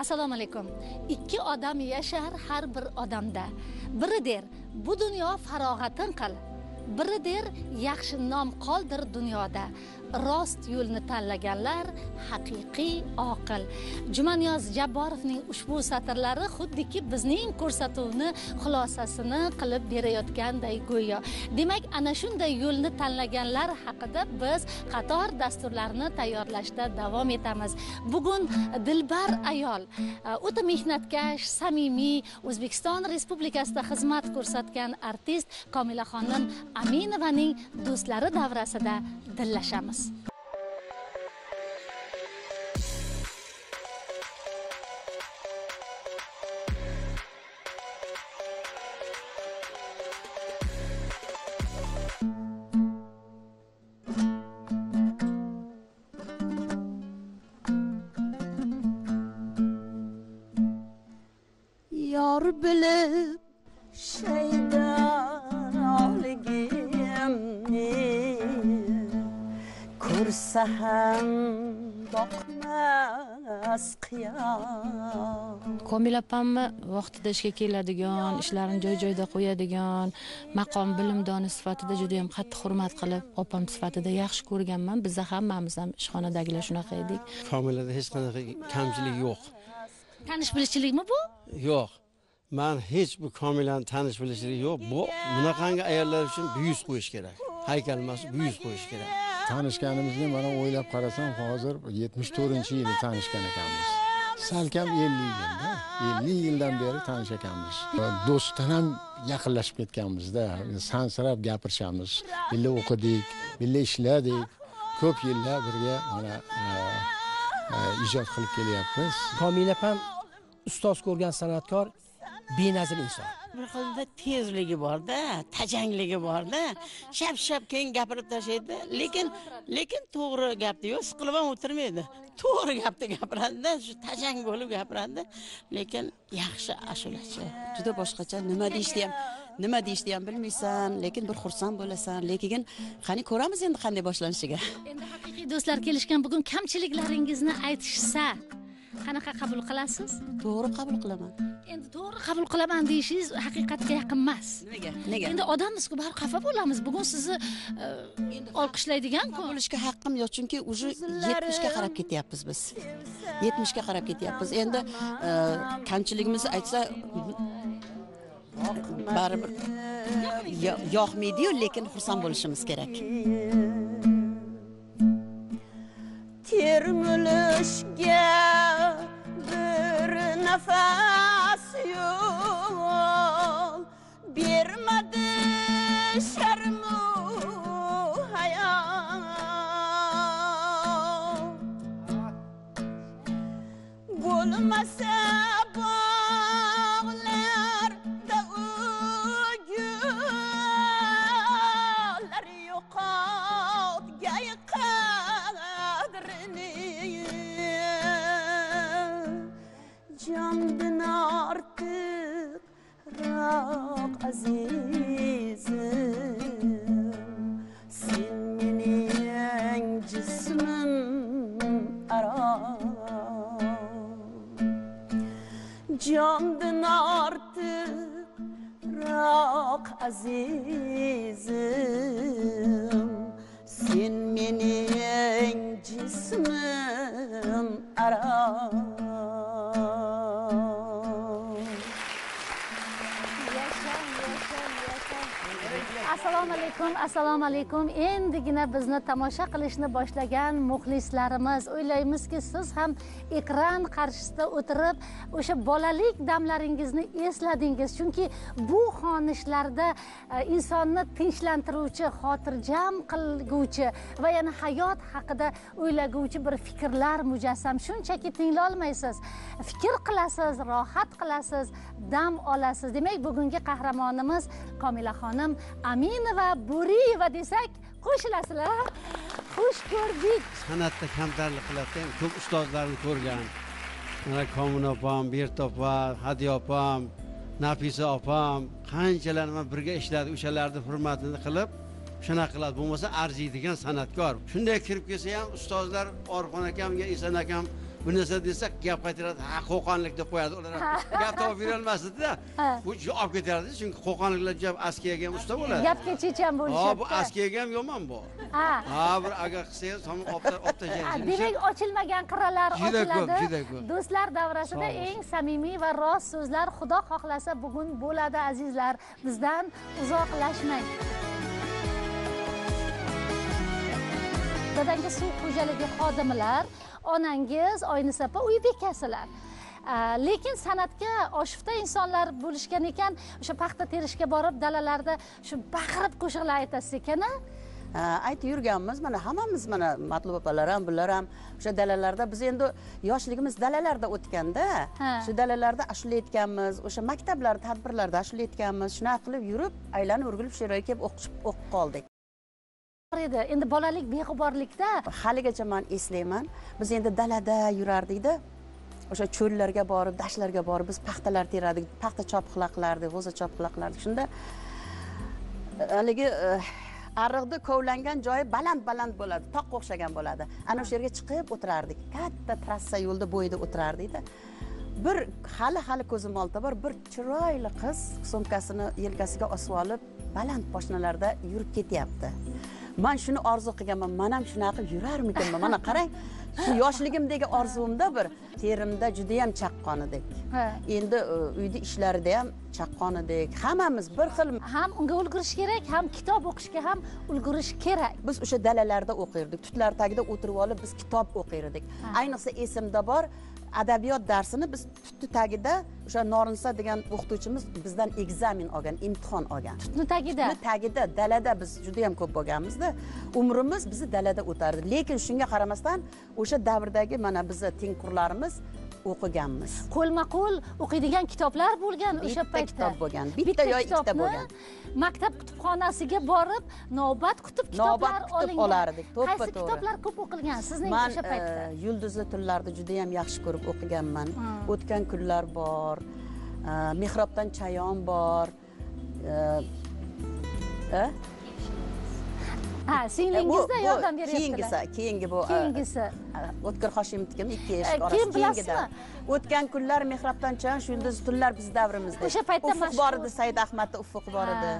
assalomu alaykum. Ikki odam yashar har bir odamda. Biri der bu dunyo farog'atin qil. Biri der yaxshi nom qoldir dunyoda. Rost yo'lni tanlaganlar haqiqiy oqil. Jumaniyoz jabborovning ushbu satrlari xuddiki bizning ko'rsatuvni xulosasini qilib berayotganday go'yo. Demak ana shunday yo'lni tanlaganlar haqida biz qator dasturlarni tayyorlashda davom etamiz. Bugun dilbar ayol uh, o'ta mehnatkash samimiy o'zbekiston respublikasida xizmat ko'rsatgan artist komilaxonim aminovaning do'stlari davrasida dillashamiz. Yor bilib shaydoligimni ko'rsa ham boqmas qiyom. Komil opamni vaqtida ishga keladigan ishlarini joy joyida qo'yadigan maqom bilimdoni sifatida juda yam qattiq hurmat qilib opam sifatida yaxshi ko'rganman. Biza hammamiz ham ishxonadagilar shunaqa edik. Komilada hech qanaqa kamchilik yo'q. Tanish bilishchilikmi bu? Yo'q. Man hech bu komilani tanish bilishlik yo'q. Bu bunaqangi ayollar uchun buyuz qo'yish kerak. Haykal emas buyuz qo'yish kerak tanishganimizni mana o'ylab qarasam hozir yetmish to'rtinchi yili tanishgan ekanmiz. Salkam ellik yilda ellik yildan beri tanish ekanmiz. Do'stdan ham yaqinlashib ketganmizda sansirab gapirishamiz. Birga o'qidik birga ishladik. Ko'p yillar birga mana e, e, ijod qilib kelyapmiz. Komil opam ustoz ko'rgan san'atkor benazir inson. Bir xilda tezligi borda tajangligi borda shap shap keyin gapirib tashlaydi. Lekin lekin to'g'ri gapni yo'q siqilib ham o'tirmaydi. To'g'ri gapni gapiradida shu tajang bo'lib gapiradida. Lekin yaxshi ashulachi. Juda boshqacha. Nima deyishni ham nima deyishni ham bilmaysan lekin bir xursand bo'lasan. Lekin qani ko'ramiz endi qanday boshlanishiga. Endi haqiqiy do'stlar kelishgan bugun kamchiliklaringizni aytishsa qanaqa qabul qilasiz? To'g'ri qabul qilaman. Endi to'g'ri qabul qilaman deyishingiz haqiqatga yaqin emas. Nimaga nega? Endi odammiz-ku baribir xafa bo'lamiz. Bugun sizni e, olqishlaydigan-ku bo'lishga haqqim yo'q. Chunki уже yetmishga qarab ketyapmiz biz. Yetmishga qarab ketyapmiz. Endi e, kamchiligimizni aytsa baribir yo- yoqmaydiyu lekin xursand bo'lishimiz kerak Kirmülüşge bir nefes yol. Birmedi şermu hayal? Bulmasın yok azizim Senin cismin ara Candan artık yok azizim Sen benim cismim ara alaykum. Assalomu alaykum. Endigina bizni tomosha qilishni boshlagan muxlislarimiz. O'ylaymizki siz ham ekran qarshisida o'tirib o'sha bolalik damlaringizni esladingiz. Chunki bu xonishlarda e, insonni tinchlantiruvchi xotirjam qilguvchi va yana hayot haqida o'ylaguvchi bir fikrlar mujassam. Shunchaki tinglolmaysiz. Fikr qilasiz rohat qilasiz dam olasiz. Demak bugungi qahramonimiz komilaxonim aminova bo'riyeva desak qo'shilasizlar xush ko'rdik. San'atda kamtarlik qiladigan ko'p ustozlarni ko'rgan. Mana komina opam berta opa hadiya opam nafisa opam qanchalar man birga ishladik o'shalarni hurmatini qilib shunaqa qiladi. Bo'lmasa arziydigan san'atkor. Shunday kirib kelsa ham ustozlar orifxon akamga eson akam bir narsa desak gap qaytaradi ha qo'qonlik deb qo'yadi ular. Ham gap topib berolmasdida bu olib ketardi chunki qo'qonliklar juda askiyaga ham usta bo'ladi. Gapga chechan ha bu bo'lishadi askiyaga ham yomon bu. Ha. Ha bir agar qilsangiz tom olib tashlanglar demak ochilmagan qirralar Juda ko'p, juda ko'p. do'stlar davrasida eng samimiy va rost so'zlar xudo xohlasa bugun bo'ladi azizlar. Bizdan uzoqlashmang. Dadangiz suv xo'jaligi xodimilar onangiz oynisapa uy bekasilar. Lekin san'atga oshufta insonlar bo'lishgan ekan. O'sha paxta terishga borib dalalarda shu baqirib qo'shiqlar aytasiz ekan a? Aytib yurganmiz mana hammamiz mana matluba opalar ham bular ham o'sha dalalarda biz endi yoshligimiz dalalarda o'tganda shu dalalarda ashula aytganmiz o'sha maktablar tadbirlarda ashula aytganmiz shunaqa qilib yurib aylanib o'rgilib shu yerga kelib o'qib qoldik edi. Endi bolalik beg'uborlikda. Haligacha man eslayman. Biz endi dalada yurardikda o'sha cho'llarga borib dashtlarga borib biz paxtalar teradik paxta chopqila qilardik g'o'za chopqila qilardik shunda e, haligi e, ariqni kovlangan joyi baland baland bo'ladi. Toqqa o'xshagan bo'ladi. Ana o'sha yerga chiqib o'tirardik. Katta trassa yo'lda bo'yida o'tirardikda bir hali hali ko'zim oldida bor. Bir chiroyli qiz sumkasini yelkasiga osib olib baland poshnalarda yurib ketyapti. Man shuni orzu qilganman man ham shunaqa qilib yurarmikanman mana qarang shu yoshligimdagi orzumda bir terimda judayam chaqqon edik endi e, uyni ishlarida ham chaqqon edik hammamiz bir xil ham unga ulgurish kerak ham kitob o'qishga ham ulgurish kerak. Biz o'sha dalalarda o'qirdik tutlar tagida o'tirib olib biz kitob o'qir edik ayniqsa esimda bor adabiyot darsini biz tutni tagida o'sha norinsa degan o'qituvchimiz bizdan ekzamen olgan imtihon olgan. Tutni tagida? Tutni tagida. Dalada biz juda yam ko'p bo'lganmizda. Umrimiz bizni dalada o'tardi. Lekin shunga qaramasdan o'sha davrdagi mana bizni tengqurlarimiz o'qiganmiz qo'lma qo'l o'qiydigan kitoblar bo'lgan o'sha Bitta paytda kitob bo'lgan. Bitta yo ikkita bo'lgan. maktab kutubxonasiga borib navbat kutib kitoblar kutib olardik, to'ppa qaysi kitoblar ko'p o'qilgan sizning man o'sha paytda e, yulduzli tunlarni juda yam yaxshi ko'rib o'qiganman o'tgan kunlar bor e, mehrobdan chayon bor e, e? Ha singlingizda yordam keyingisi beryaptilar keyingi bu e, keyingisi. O'tkir hoshimnikimi ikki eshik E, orasi keyin bilasizmi? o'tgan kunlar mehrobdan chayon shu yulduzli tunlar biz davrimizda O'sha paytda mashhur- bor edi said ahmadda ufq bor edi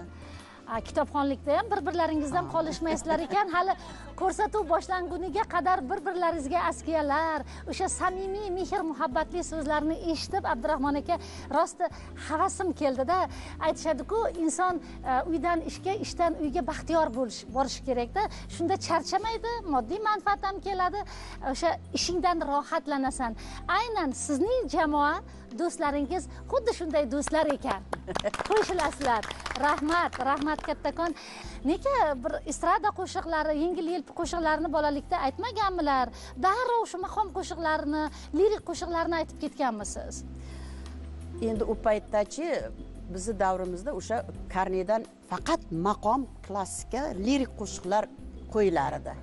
kitobxonlikda ham bir birlaringizdan qolishmaysizlar ekan. Hali ko'rsatuv boshlanguniga qadar bir birlaringizga askiyalar o'sha samimiy mehr muhabbatli so'zlarni eshitib abdurahmon aka rosti havasim keldida aytishadiku inson e, uydan ishga ishdan uyga baxtiyor bo'lish borishi kerakda. Shunda charchamaydi moddiy manfaat ham keladi. O'sha ishingdan rohatlanasan. Aynan sizning jamoa do'stlaringiz xuddi shunday do'stlar ekan. Qo'shilasizlar rahmat rahmat kattakon nega bir estrada qo'shiqlari yengil yelpi qo'shiqlarni bolalikda aytmaganmilar? Darrov shu maqom qo'shiqlarini lirik qo'shiqlarni aytib ketganmisiz? Endi u paytdachi bizni davrimizda o'sha karnedan faqat maqom klassika lirik qo'shiqlar qo'yilar edi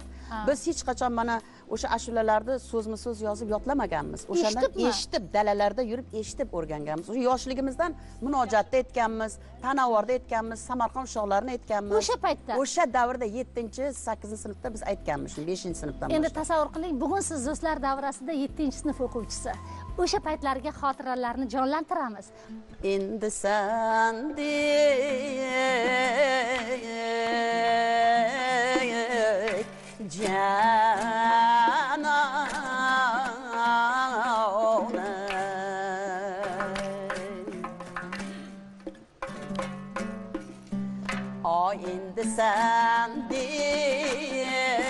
biz hech qachon mana o'sha ashulalarni so'zma so'z yozib yodlamaganmiz o'shandan Eshitibmi? eshitib dalalarda yurib eshitib o'rganganmiz. O'sha yoshligimizdan munojatda aytganmiz tanavorda aytganmiz samarqand shohlarini aytganmiz. O'sha paytda? o'sha davrda yettinchi sakkizinchi sinfda biz aytganmiz beshinchi sinfdan endi tasavvur qiling bugun siz do'stlar davrasida yettinchi sinf o'quvchisi. O'sha paytlarga xotiralarni jonlantiramiz. Endi sandek Ay indi sen değil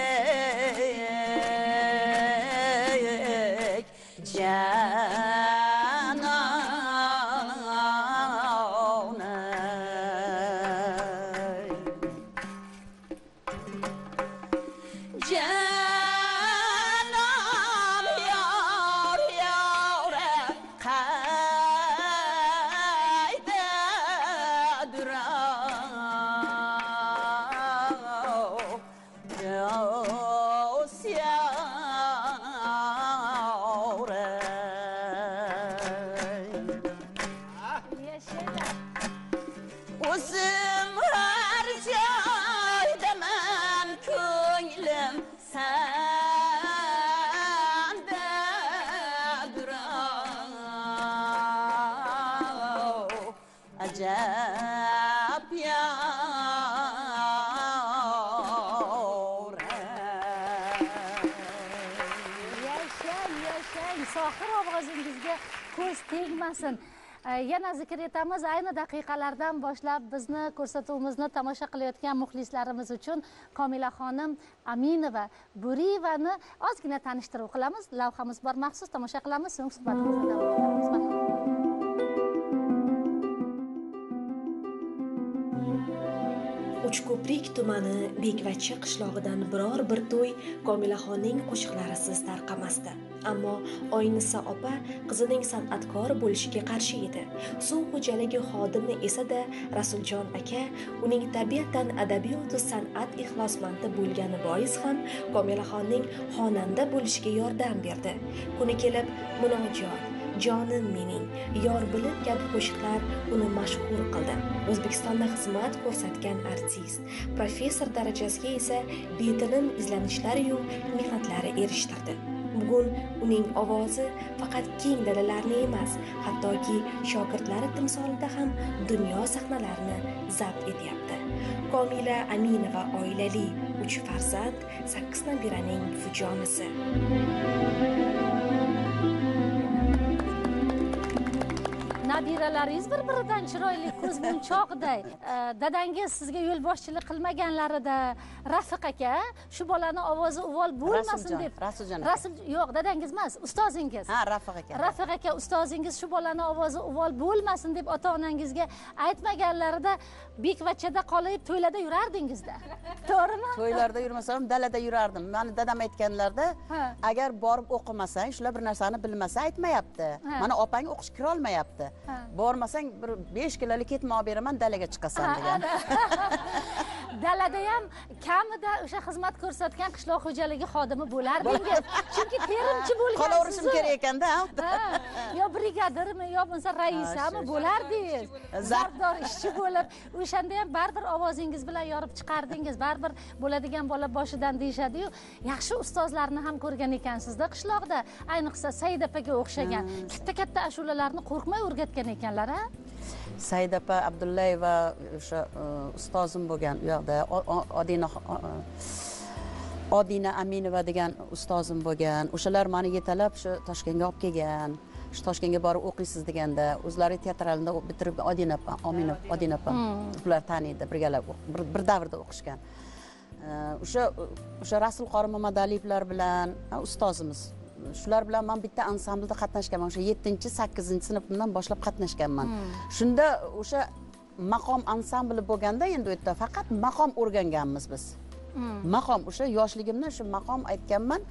ko'z tegmasin. Yana zikr etamiz ayni daqiqalardan boshlab bizni ko'rsatuvimizni tomosha qilayotgan muxlislarimiz uchun komila xonim aminova bo'riyevani ozgina tanishtiruv qilamiz. Lavhamiz bor maxsus tomosha qilamiz. So'ng suhbatimizni davom ettiramiz. Uchko'prik tumani bekvachi qishlog'idan biror bir to'y komilaxonning qo'shiqlarisiz tarqamasdi. Ammo oynisa opa qizining san'atkor bo'lishiga qarshi edi. Suv xo'jaligi xodimi esa-da rasuljon aka uning tabiatan adabiyotu san'at ixlosmandi bo'lgani bois ham komilaxonning xonanda bo'lishiga yordam berdi. Kuni kelib munojot jonim mening. Yor bilib kabi qo'shiqlar uni mashhur qildi. O'zbekistonda xizmat ko'rsatgan artist professor darajasiga esa betinim izlanishlariyu mehnatlari erishtirdi. Bugun uning ovozi faqat keng dalalarni emas hattoki shogirdlari timsolida ham dunyo sahnalarini zabt etyapti. Komila aminova oilali uch farzand sakkiz nabiraning buvijonisi nabiralaringiz bir biridan chiroyli ko'zmunchoqday E, dadangiz sizga yo'lboshchilik qilmaganlarida rafiq aka shu bolani ovozi uvol bo'lmasin deb. Rasuljon rasul yo'q dadangiz emas ustozingiz. Ha rafiq aka. Rafiq aka ustozingiz shu bolani ovozi uvol bo'lmasin deb ota onangizga aytmaganlarida bekvachchada qolib to'ylarda yurardingizda to'g'rimi? To'ylarda yurmasam dalada yurardim. Mani dadam aytganlarida agar borib o'qimasang shular bir narsani bilmasa aytmayapti. Mana opang o'qish kirolmayapti. Bormasang bir besh kunlik ketma olib beraman dalaga chiqasan degan dalada ham kamida o'sha xizmat ko'rsatgan qishloq xo'jaligi xodimi bo'lardingiz. Chunki terimchi bo'lgansiz qolaverishim kerak ekanda. Yo brigadirmi yo bo'lmasa raisami bo'lardingiz. Zar- zarbdor ishchi bo'lib. O'shanda ham baribir ovozingiz bilan yorib chiqardingiz. Baribir bo'ladigan bola boshidan deyishadiyu yaxshi ustozlarni ham ko'rgan ekansizda qishloqda. Ayniqsa said opaga o'xshagan katta katta ashulalarni qo'rqmay o'rgatgan ekanlar a said opa abdullayeva o'sha e, ustozim bo'lgan u O- odina odina aminova degan ustozim bo'lgan. O'shalar mani yetalab shu toshkentga olib kelgan. Shu toshkentga borib o'qiysiz deganda o'zlari teatralni bitirib odina omina odina opa ular taniydi birgalab bir, davrda o'qishgan. O'sha o'sha rasul qori mamadaliyevlar bilan ustozimiz. Shular bilan man bitta ansamblda qatnashganman. O'sha yettinchi sakkizinchi sinfimdan boshlab qatnashganman. Shunda o'sha maqom ansambli bo'lganda endi u yerda faqat maqom o'rganganmiz biz. Maqom o'sha yoshligimdan shu maqom aytganman.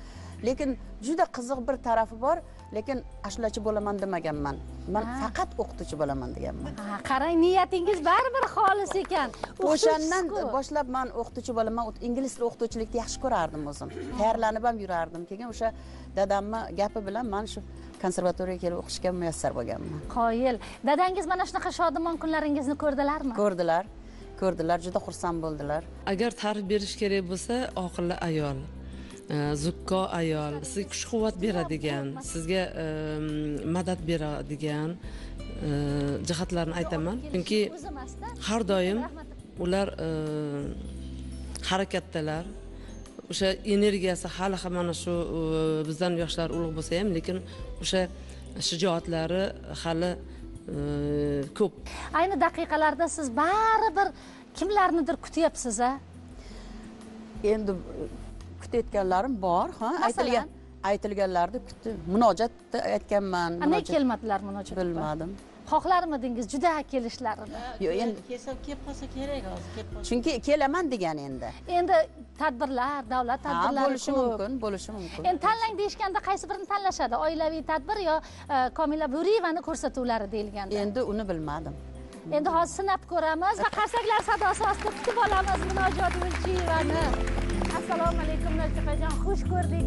Lekin juda qiziq bir tarafi bor lekin ashulachi bo'laman demaganman. Man faqat o'qituvchi bo'laman deganman. Qarang niyatingiz baribir xolis ekan. O'shandan boshlab man o'qituvchi bo'laman ingliz tili o'qituvchilikni yaxshi ko'rardim o'zim. Tayyorlanib ham yurardim. Keyin o'sha dadamni gapi bilan man shu konservatoriyaga kelib o'qishga muyassar bo'lganman. Qoyil. Dadangiz mana shunaqa shodimon kunlaringizni ko'rdilarmi? Ko'rdilar. Ko'rdilar juda xursand bo'ldilar. Agar ta'rif berish kerak bo'lsa oqilli ayol e, zukko ayol sizga kuch quvvat beradigan sizga e, madad beradigan e, jihatlarni aytaman. Chunki har doim ular harakatdalar o'sha energiyasi hali ham mana shu bizdan yoshlar ulug' bo'lsa ham lekin o'sha shijoatlari hali e, ko'p. Ayni daqiqalarda siz baribir kimlarnidir kutyapsiz a? Endi e, kutayotganlarim bor ha? Aytilgan aytilganlarni kutib munojatda aytganman qanday munojat- kelmadilar munojoatga bilmadim xohlarmidingiz juda kelishlarini. Yo'q endi kelsa kelib qolsa kerak hozir kelib qolsa. Chunki kelaman degan endi. Endi tadbirlar davlat ha tadbirlari bo'lishi mumkin bo'lishi mumkin. Endi tanlang deyishganda qaysi birini tanlashadi? Oilaviy tadbir yo e, komila buriyevani ko'rsatuvlari deyilganda? Endi uni bilmadim. Endi hozir sinab ko'ramiz va qarsaklar sadosi ostida kutib olamiz munojot yo'lchiyevani assalomu alaykum nurtepajon xush ko'rdik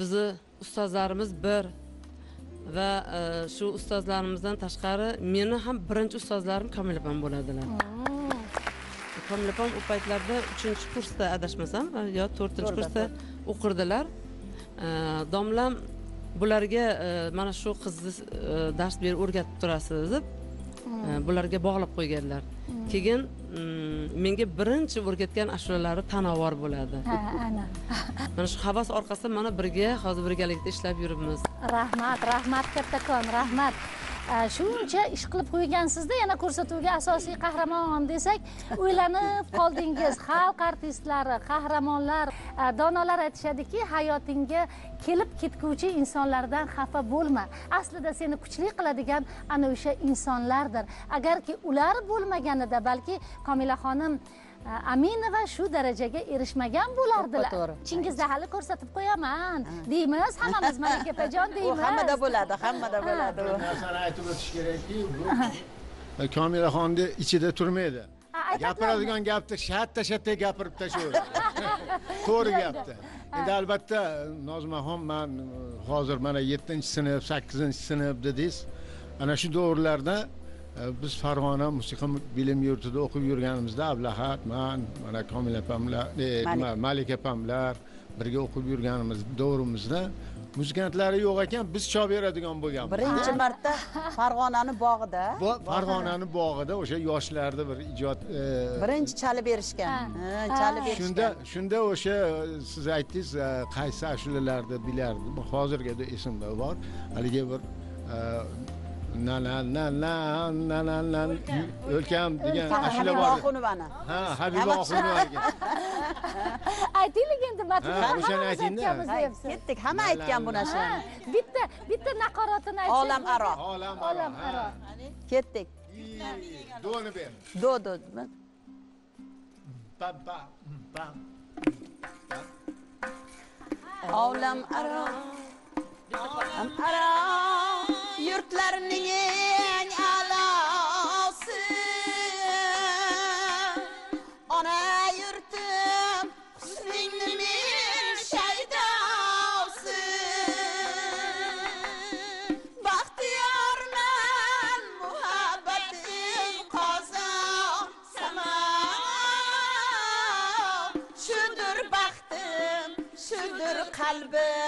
bizni ustozlarimiz bir va e, shu ustozlarimizdan tashqari meni ham birinchi ustozlarim komil opam bo'ladilar komil opam u paytlarda uchinchi kursda adashmasam yo to'rtinchi kursda o'qirdilar. E, domlam bularga e, mana shu qizni e, dars berib o'rgatib turasiz deb e, bularga bog'lab qo'yganlar keyin mm, menga birinchi o'rgatgan ashulalari tanovor bo'ladi. Ha ana. Mana shu havas orqasidan mana birga hozir birgalikda ishlab yuribmiz. Rahmat rahmat kattakon rahmat shuncha ish qilib qo'ygansizda yana ko'rsatuvga asosiy qahramon desak o'ylanib qoldingiz. Xalq artistlari qahramonlar donolar aytishadiki hayotingga kelib ketguvchi insonlardan xafa bo'lma. Aslida seni kuchli qiladigan ana o'sha insonlardir. Agarki ular bo'lmaganida balki komila xonim aminova shu darajaga erishmagan bo'lardilar. To'g'ri. ichingizda hali ko'rsatib qo'yaman. Deymiz hammamiz malika opajon u deymiz. hammada bo'ladi hammada bo'ladi. U narsani aytib o'tish kerakki bu komilaxonni ichida turmaydi. Gapiradigan gapni shatta shatta gapirib tashlayveradi to'g'ri gapni endi albatta nozmaxon man hozir mana yettinchi sinf sakkizinchi sinf dedingiz ana shu davrlarda biz farg'ona musiqa bilim yurtida o'qib yurganimizda ablahat man mana komil opamlar e, Malik. nima, malik opamlar birga o'qib yurganimiz davrimizda muzikantlari yo'q ekan biz chop beradigan bo'lganmiz. Birinchi marta farg'onani bog'ida. Bu farg'onani bog'ida o'sha yoshlarda bir ijod e, birinchi chalib berishgan Ha, chalib shunda berishgan shunda o'sha e, siz aytdingiz e, qaysi ashulalarni bilardim. Hozirgida esimda bor. Haligi bir e, na na na na na na na o'lkam degan ashula bor oxunovani ha habiba oxunova aytaylik endi Ha, matnlar o'shani ayting-da. ketdik hamma aytgan bu narsani bitta bitta naqoratini aytsangiz olam aro. Olam Olam aro. ketdik do'ni ber do do pam pam pam olam aro olam yurtlarning eng a'losi. Ona yurtim husningni men shaydosi. Baxtiyorman muhabbatim qozon samo shudur baxtim shudur qalbim.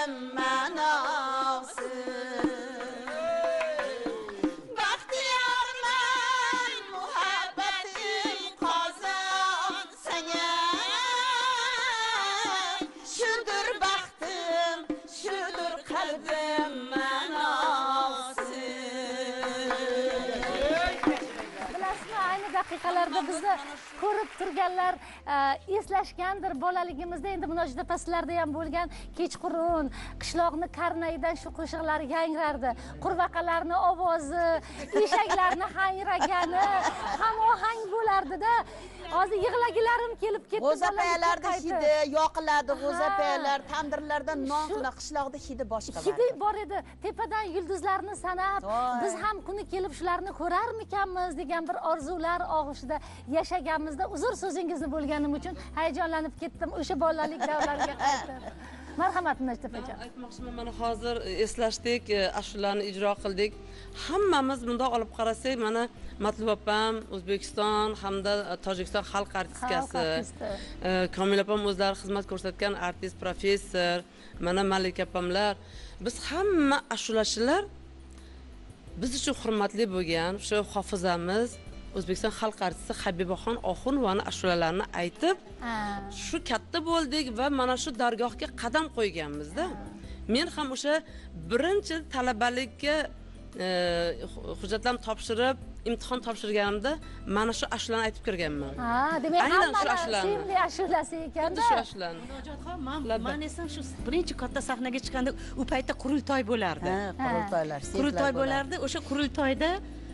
Daqiqalarda bizni ko'rib turganlar e, eslashgandir bolaligimizda. Endi buni juda pastlarda ham bo'lgan kechqurun qishloqni karnayidan shu qo'shiqlar yangrardi. Qurvaqalarni ovozi eshaklarni hangragani hamohang bo'lardida. Hozir yig'lagilarim kelib ketdi g'o'zapayalarni bolalikka hidi yoqiladi g'o'zapayalar tandirlarda non qiladi qishloqda hidi boshqa hidi bor edi tepadan yulduzlarni sanab biz ham kuni kelib shularni ko'rarmikanmiz degan bir orzular og'ushida yashaganmizda uzr so'zingizni bo'lganim uchun hayajonlanib ketdim o'sha bolalik davrlariga qaytib. Marhamat munajat opajon aytmoqchiman mana hozir eslashdik e, ashulani ijro qildik. Hammamiz bundoq olib qarasak mana matlub opam o'zbekiston hamda tojikiston xalq artistkasi e, komil opam o'zlari xizmat ko'rsatgan artist professor mana malika opamlar. Biz hamma ashulachilar biz uchun hurmatli bo'lgan o'sha hofizamiz o'zbekiston xalq artisti habibaxon oxunovani ashulalarini aytib shu katta bo'ldik va mana shu dargohga qadam qo'yganmizda. Men ham o'sha birinchi talabalikka hu- hujjatlarimni topshirib imtihon topshirganimda mana shu ashulani aytib kirganman. Ha demak Aynan shu ashulani. sevimli ashulasi xuddi ekanda shu ashulani. Murojaatxon man man esam shu birinchi katta sahnaga chiqqanda u paytda qurultoy bo'lardi. Ha qurultoylar qurultoy bo'lardi o'sha qurultoyda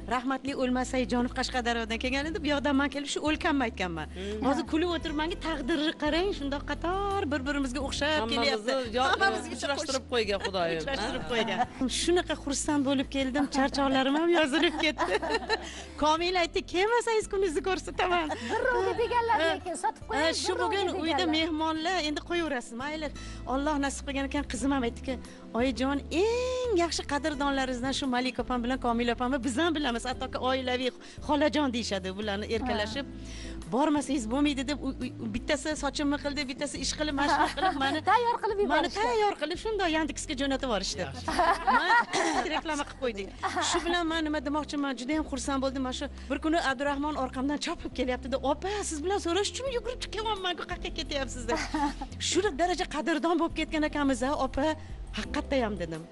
rahmatli o'lmasayjonov qashqadaryodan kelgan edi. Bu yoqdan man kelib shu o'lkamni aytganman. Hozir kulib o'tirmanki taqdirni qarang shundoq qator bir birimizga o'xshab kelyapti. hammamizni uchrashtirib qo'ygan xudoyim. uchrashtirib qo'ygan. Shunaqa xursand bo'lib keldim charchoqlarim ham yozilib ketdi. Komil aytdi kelmasangiz kuningizni ko'rsataman bir rubl deganlar lekin sotib qo'ying shu bo'lgan uyda mehmonlar endi qo'yaverasiz mayli. Olloh nasib qilgan ekan qizim ham aytdiki oyijon eng yaxshi qadrdonlaringizdan shu malika opam bilan komila opamni biz ham bilamiz. Hattoki oilaviy xolajon deyishadi bularni erkalashib. Bormasangiz bo'lmaydi deb bittasi sochimni qildi bittasi ish qilib mana shunaqa qilib mani tayyor qilib mani yuborishdi tayyor qilib shundoq yandeksga jo'natib yuborishdi. Reklama qilib qo'ydik. Shu bilan man nima demoqchiman juda yam xursand bo'ldim. Mana shu bir kuni abdurahmon orqamdan chopib kelyaptida opa siz bilan so'rash uchun yugurib chiqyapmanku qayerga ketyapsiz? deb. Shu daraja qadrdon bo'lib ketgan ekanmiz a opa haqiqatdayam dedim.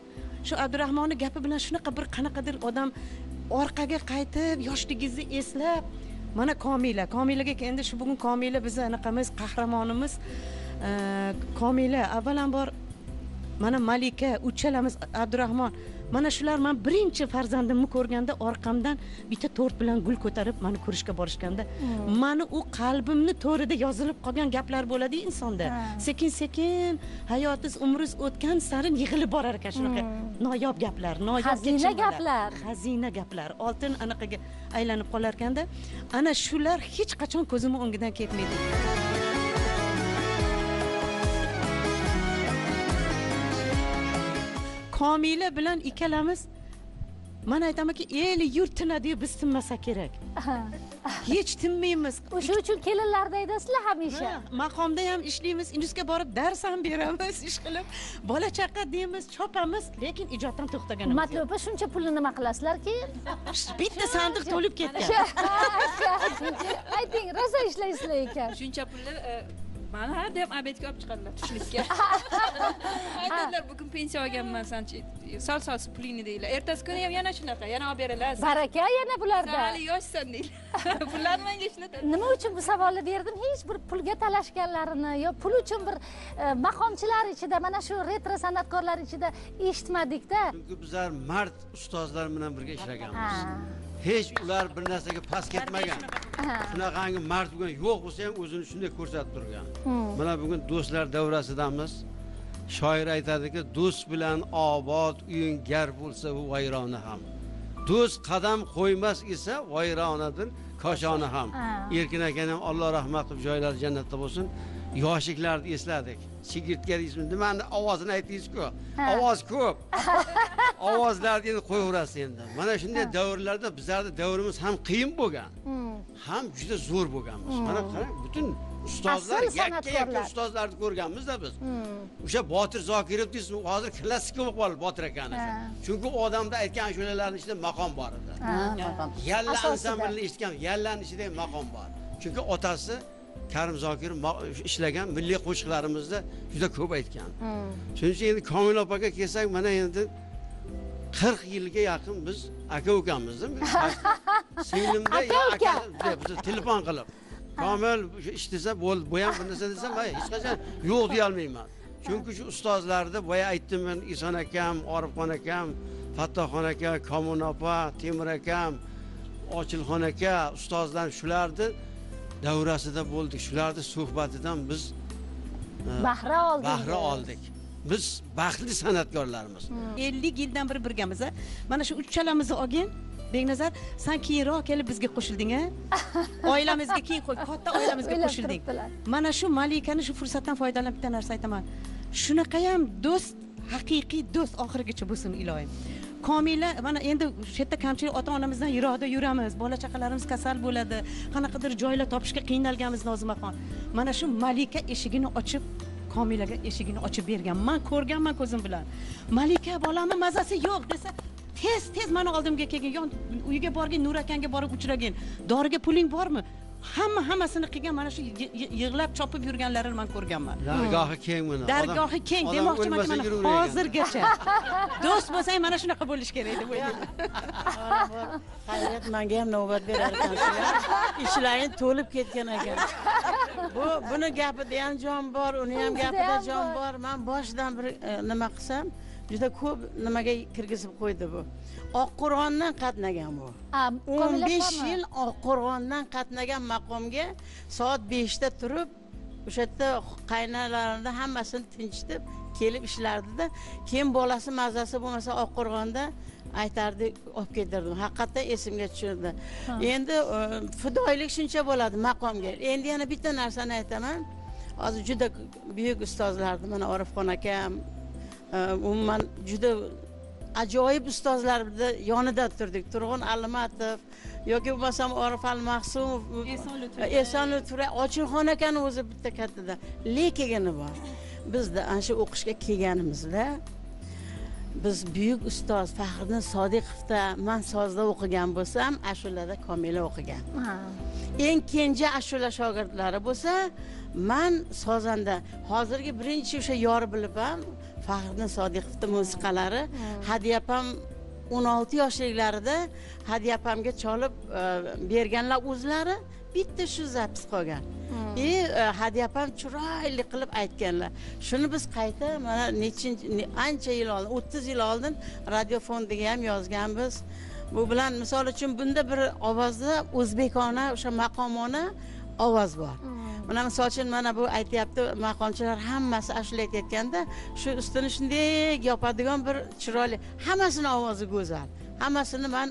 Shu abdurahmonni gapi bilan shunaqa bir qanaqadir odam orqaga qaytib yoshligingizni eslab mana komila. Komilaga endi shu bugun komila bizni anaqamiz qahramonimiz. Komila avvalambor mana malika uchalamiz abdurahmon. Mana shular man birinchi farzandimni ko'rganda orqamdan bitta to'rt bilan gul ko'tarib mani ko'rishga borishganda mani u qalbimni to'rida yozilib qolgan gaplar bo'ladiyu insonda. Sekin sekin hayotingiz umringiz o'tgan sarin yig'ilib borar ekan shunaqa noyob gaplar noyob Xazina gaplar. xazina gaplar. Oltin anaqaga aylanib qolar ekanda ana shular hech qachon ko'zimni o'ngidan ketmaydi komila bilan ikkalamiz man aytamanki eli yurt tinadiyu biz tinmasa kerak. Hech tinmaymiz. O'sha uchun kelinlarda aydasizlar hamisha. Ha, maqomda ham ishlaymiz indusga borib dars ham beramiz ish qilib. Bola chaqa deymiz chopamiz lekin ijoddan to'xtaganimiz yo'q. Matluba shuncha pulni nima qilasizlarki? Bitta sandiq to'lib ketgan. Ayting rosa ishlaysizlar ekan shuncha pulni e, mani har doim obedga olib chiqadilar tushlikka. Aytadilar bugun pensiya olganman sanchi sol sol pulingni deydilar. Ertasi kuni ham yana shunaqa yana olib beradilar baraka yana san bularda. Hali yoshsan deydilar. Pullarni menga ishlatadi nima uchun bu savolni berdim? Hech bir pulga talashganlarini yo pul uchun bir e, maqomchilar ichida mana shu retro san'atkorlar ichida eshitmadikda. Chunki bizlar mard ustozlar bilan birga ishlaganmiz hech ular bir narsaga past ketmagan. Shunaqangi mard bo'lgan yo'q bo'lsa ham o'zini shunday ko'rsatib turgan. Hmm. mana bugun do'stlar davrasidamiz shoir aytadiki do'st bilan obod uying gar bo'lsa u vayrona ham. Do'st qadam qo'ymas esa vayronadir koshona ham. Ha. erkin akani ham alloh rahmat qilib joylari jannatda bo'lsin. Yoshliklarni esladik chigirtka deysizmi? Nimani ovozini aytdingizku ovoz ko'p. Ovozlarni endi qo'yaverasiz endi. Mana shunday davrlarda bizlarni davrimiz ham qiyin bo'lgan Hmm. ham juda zo'r bo'lganmiz. Mana qarang butun ustozlar Asl yakka yakka san'atkorlar. ustozlarni ko'rganmizda biz. Hmm. o'sha botir zokirov deysizmi? Hozir klassik bo'lib qoldi botir akani chunki u odamda aytgan ashulalarni ichida maqom bor edi. Yalla ansamblini eshitgan yallani ichida ham maqom bor. Chunki otasi karim zokir ishlagan milliy qo'shiqlarimizda juda ko'p aytgan. Shuning uchun endi komil opaga kelsak mana endi qirq yilga yaqin biz aka ukamizda singlimda Aka biz telefon qilib komil ish desa bo'ldi bu ham bir narsa desam man hech qachon yo'q deyolmayman chunki shu ustozlarni boya aytdim men eson akam orifxon akam fattoxon aka komil opa temur akam ochilxon aka ustozlar shularni davrasida bo'ldik. Shularni suhbatidan biz e, bahra oldingiz. Bahra oldik. Biz baxtli san'atkorlarmiz. Ellik yildan beri birgamiz mana shu uchalamizni olgin. Beknazar san keyinroq kelib bizga qo'shilding a oilamizga keyin katta oilamizga qo'shilding. mana shu malikani shu fursatdan foydalanib bitta narsa aytaman. Shunaqayam do'st haqiqiy do'st oxirigacha bo'lsin iloyim komila mana endi shu yerda kamchilik ota onamizdan yiroqda yuramiz. Bola chaqalarimiz kasal bo'ladi. Qanaqadir joylar topishga qiynalganmiz nozimaxon mana shu malika eshigini ochib komilaga eshigini ochib bergan. Man ko'rganman ko'zim bilan. Malika bolamni mazasi yo'q desa tez tez mani oldimga kelgin. Yon uyga borgin nur akangga borib uchragin. Doriga puling bormi? Hamma hammasini qilgan mana shu yig'lab chopib yurganlarini man ko'rganman. Dargohi keng buni dargohi keng demoqchimanki mana hozirgacha. Do'st bo'lsang mana shunaqa bo'lishi kerak deb o'ylayman xayriyat manga ham navbat berar ekansizlar ishlaring to'lib ketgan ekan. Bu buni gapida ham jon bor uni ham gapida jon bor. bor. Man boshidan bir e, nima qilsam juda ko'p nimaga kirgizib qo'ydi bu oqqo'rg'ondan qatnagan bu. O'n besh yil oqqo'rg'ondan qatnagan maqomga soat beshda turib o'sha yerda qaynalarini hammasini tinchitib kelib ishlardida keyin bolasi mazasi bo'lmasa oqqo'rg'onda aytardi olib ketardim haqiqatdan esimga tushirdi. Endi e, fidoyilik shuncha bo'ladi maqomga. Endi yana bitta narsani aytaman. Hozir juda buyuk ustozlarni mana orifxon akam umuman juda ajoyib ustozlarni yonida turdik. Turg'un alimatov yoki bo'lmasam orif al mahsumov eson lutfullo ochilxon akani o'zi bitta kattada le kelgani bor. Bizda ana shu o'qishga kelganimizda biz buyuk ustoz faxriddin sodiqovda man sozda o'qigan bo'lsam ashulada komila o'qigan. Eng kenja ashula shogirdlari bo'lsa man sozanda hozirgi birinchi o'sha yori bilib ham faxriddin sodiqovni musiqalari. Hadiya opam o'n olti yoshliklarida hadiya opamga cholib e, berganlar o'zlari bitta shu zapis qolgan. И e, hadiya opam chiroyli qilib aytganlar. Shuni biz qayta mana nechinchi ne- ancha yil oldin o'ttiz yil oldin radiofondiga ham yozganmiz. Bu bilan misol uchun bunda bir ovozda o'zbekona o'sha maqomona ovoz bor mana misol uchun mana bu aytyapti maqomchilar hammasi ashula aytayotganda shu ustini shunday yopadigan bir chiroyli hammasini ovozi go'zal hammasini man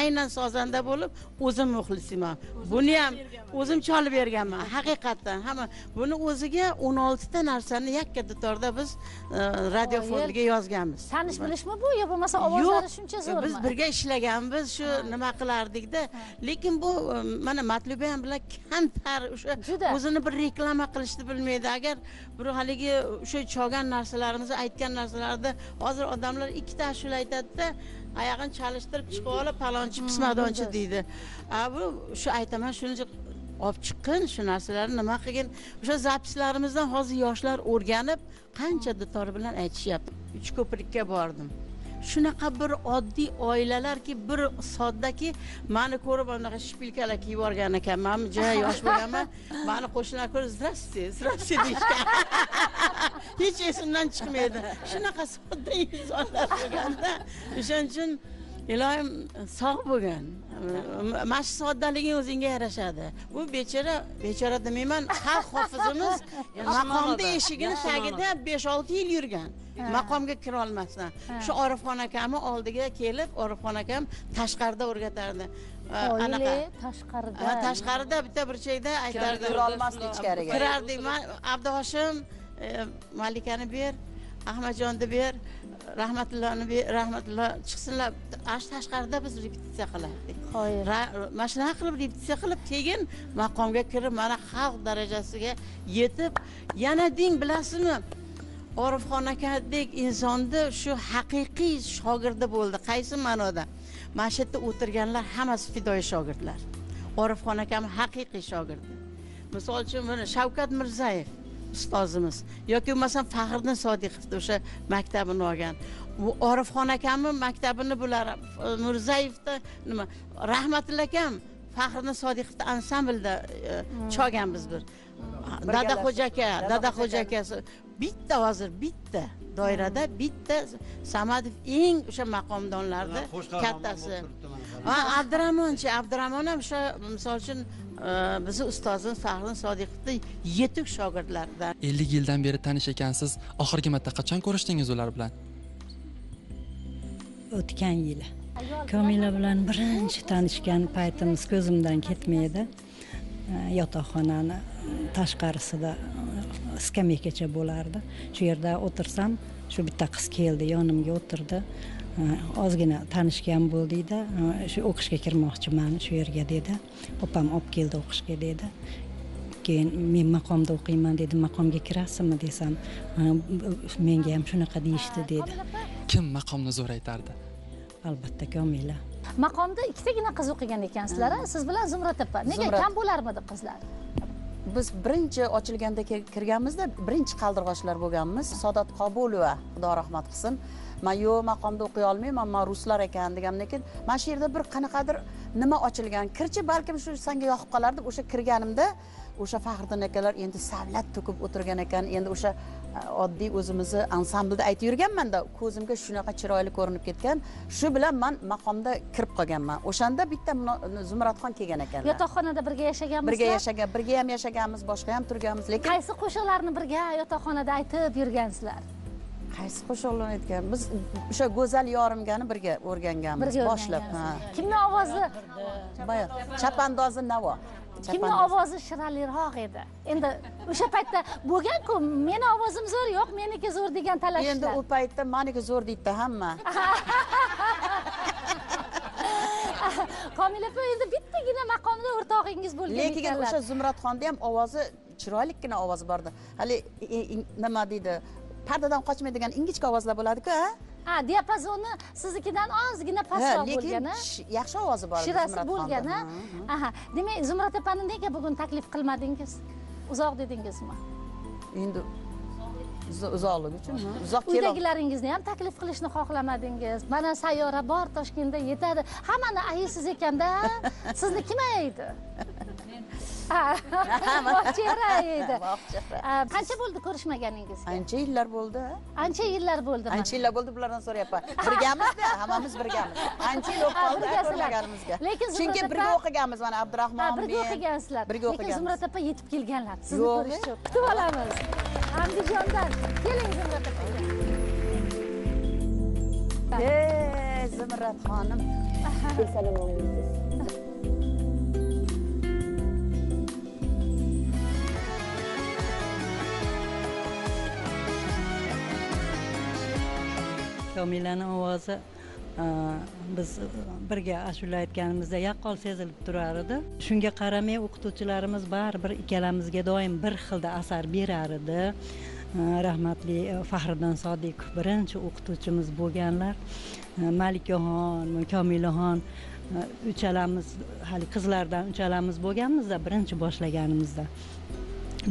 aynan sozanda bo'lib o'zim muxlisman buni ham o'zim cholib berganman haqiqatdan. Hamma buni o'ziga o'n oltita narsani yakka dutorda biz e, radio fondiga yozganmiz. Tanish bilishmi bu yo bo'lmasa ovozlari shuncha zo'rmi? Biz birga ishlaganmiz shu nima qilardikda lekin bu e, mana matluba ham bilan kamtar o'sha o'zini bir reklama qilishni bilmaydi. Agar bir haligi o'sha cholgan narsalarimizni aytgan narsalarni hozir odamlar ikkita ashula aytadida oyog'ini chalishtirib chiqib olib palonchi pismadonchi deydi a bu shu aytaman shuni olib chiqqin shu narsalarni nima qilgin? O'sha zapislarimizdan hozir yoshlar o'rganib qancha dutor bilan aytishyapti. Uchko'prikka bordim. Shunaqa bir oddiy oilalarki bir soddaki mani ko'rib anaqa shpilkalar kiyib yuborgan ekan. Man juda yosh bo'lganman mani qo'shnilar ko'rib здравствуйте здравствуйте deyishgan. Hech esimdan chiqmaydi. Shunaqa sodda insonlar bo'lganda o'shaning uchun ilohim sog' bo'lgin mana shu soddaliging o'zingga yarashadi. Bu bechora bechora demayman xalq hofizimiz maqomni eshigini tagida besh olti yil yurgan maqomga kirolmasdan shu orifxon akamni oldiga kelib orifxon akam tashqarida o'rgatardi. Oila tashqarida. Tashqarida bitta burchakda aytardi. Kirolmasdi ichkariga. kirardik man abduhoshim e, malikani ber ahmadjonni ber rahmatullohni ber rahmatulloh chiqsinlar. Ana shu tashqarida biz repetitsiya qilardik. Mana shunaqa qilib repetitsiya qilib keyin maqomga kirib mana xalq darajasiga yetib yana deng bilasizmi orifxon akadek insonni shu haqiqiy shogirdi bo'ldi. Qaysi ma'noda? Mana shu yerda o'tirganlar hammasi fidoyi shogirdlar orifxon akam haqiqiy shogirdi. Misol uchun mana shavkat mirzayev ustozimiz yoki bo'lmasam faxriddin sodiqovni o'sha maktabini olgan. Orifxon akamni maktabini bular mirzayevni nima rahmatilla akam faxriddin sodiqovni ansamblda e, cholganmiz bir dadaxo'ja aka dadaxo'ja akasi bitta hozir bitta doirada bitta samadov eng o'sha maqomdonlarni kattasi ha abduramonchi abdurahmon ham o'sha misol uchun e, bizni ustozimiz faxriddin sodiqovni yetuk shogirdlaridan ellik yildan beri tanish ekansiz oxirgi marta qachon ko'rishdingiz ular bilan? O'tgan yili. Komila bilan birinchi tanishgan paytimiz ko'zimdan ketmaydi yotoqxonani tashqarisida skameykagacha bo'lardi. Shu yerda o'tirsam shu bitta qiz keldi yonimga o'tirdi. E, ozgina tanishgan bo'ldikda e, shu o'qishga kirmoqchiman shu yerga dedi. Opam olib keldi o'qishga dedi. Keyin men maqomda o'qiyman dedi. Maqomga kirasizmi desam "Ha, b- menga ham shunaqa deyishdi dedi. Kim maqomni zo'r aytardi albatta komila maqomda ikkitagina qiz o'qigan ekansizlar a? siz bilan zumrad opa nega kam bo'larmidi qizlar? Biz birinchi ochilganda kirganmizda birinchi qaldirg'ochlar bo'lganmiz. Saodat qobulova xudo rahmat qilsin. Man yo'q maqomda o'qiy olmayman man ruslar ekan degandan keyin mana shu yerda bir qanaqadir nima ochilgan kirchi balkim shu sanga yoqib qolar deb o'sha kirganimda o'sha faxriddin akalar endi savlat to'kib o'tirgan ekan endi o'sha oddiy o'zimizni ansamblda aytib yurganmanda ko'zimga shunaqa chiroyli ko'rinib ketgan shu bilan man maqomda kirib qolganman. O'shanda bitta zumradxon kelgan ekanlar yotoqxonada birga yashaganmizlar birga yashagan birga ham yashaganmiz boshqa ham turganmiz lekin qaysi qo'shiqlarni birga yotoqxonada aytib yurgansizlar? Qaysi qo'shiqlarni aytgan? Biz o'sha go'zal yorimgani birga o'rganganmiz boshlab kimni ovozi? Chapandozi navo kimni ovozi shiraliroq edi? Endi o'sha paytda bo'lganku meni ovozim zo'r yo'q meniki zo'r degan endi talashishlar u paytda maniki zo'r deydida hamma. Komila opa endi bittagina maqomda o'rtog'ingiz bo'lgan lekin o'sha zumradxonni ham ovozi chiroylikkina ovozi bor edi hali nima deydi pardadan qochmaydigan ingichka ovozlar bo'ladiku a ha diapazoni siznikidan ozgina pastroq lekin bo'lgan a sh- yaxshi ovozi bor shirasi Zumradxonni. bo'lgan a Ha, ha. aha demak zumrad opani nega bugun taklif qilmadingiz? Uzoq dedingizmi? Endi uzo- uzoqligi uchun uzoq uydagilaringizni ham taklif qilishni xohlamadingiz. Mana sayyora bor toshkentda yetadi. Hammani ayaysiz ekanda. Sizni kim ayaydi Ha, voqchera ayaydi Voqchera. A, qancha bo'ldi ko'rishmaganingizga ancha yillar bo'ldi. Ancha yillar bo'ldimi ancha yillar bo'ldi bulardan so'rayapman. Birgamizda hammamiz birgamiz. Ancha yil bo'lib Ha, qoldi ko'rmaganimizga. Lekin chunki birga o'qiganmiz mana abdurahmon birga o'qigansizlar. birga lekin o'qiganmiz. Zumrad opa yetib kelganlar. Sizni ko'rish uchun kutib olamiz. Andijondan. Keling zumrad opa komilani ovozi e, biz birga ashula aytganimizda yaqqol sezilib turar edi shunga qaramay o'qituvchilarimiz baribir ikkalamizga doim bir xilda asar berar edi e, rahmatli faxriddin fahriddin sodiqov birinchi o'qituvchimiz bo'lganlar. Malikaxon komilaxon uchalamiz hali qizlardan uchalamiz bo'lganmizda birinchi boshlaganimizda.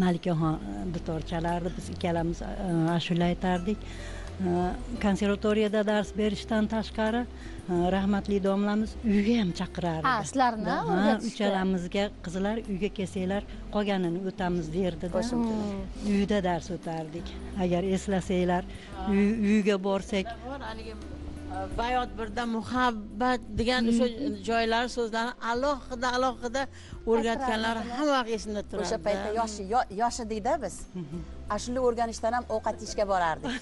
Malikaxon dutor chalardi biz ikkalamiz ashula aytardik. Konservatoriyada dars berishdan tashqari rahmatli domlamiz uyga ham chaqirardi Ha, sizlarni Ha, o'rgatishga. uchalamizga qizlar uyga kelsanglar qolganini o'tamiz derdida uyda dars o'tardik agar eslasanglar uy- uyga borsak bayot birda muhabbat degan o'sha joylar so'zlarni alohida alohida o'rgatganlari hamma vaqt esimda turadi. O'sha paytda yoshi yo- yosh edikda biz. Ashula o'rganishdan ham ovqat yeyishga borardik.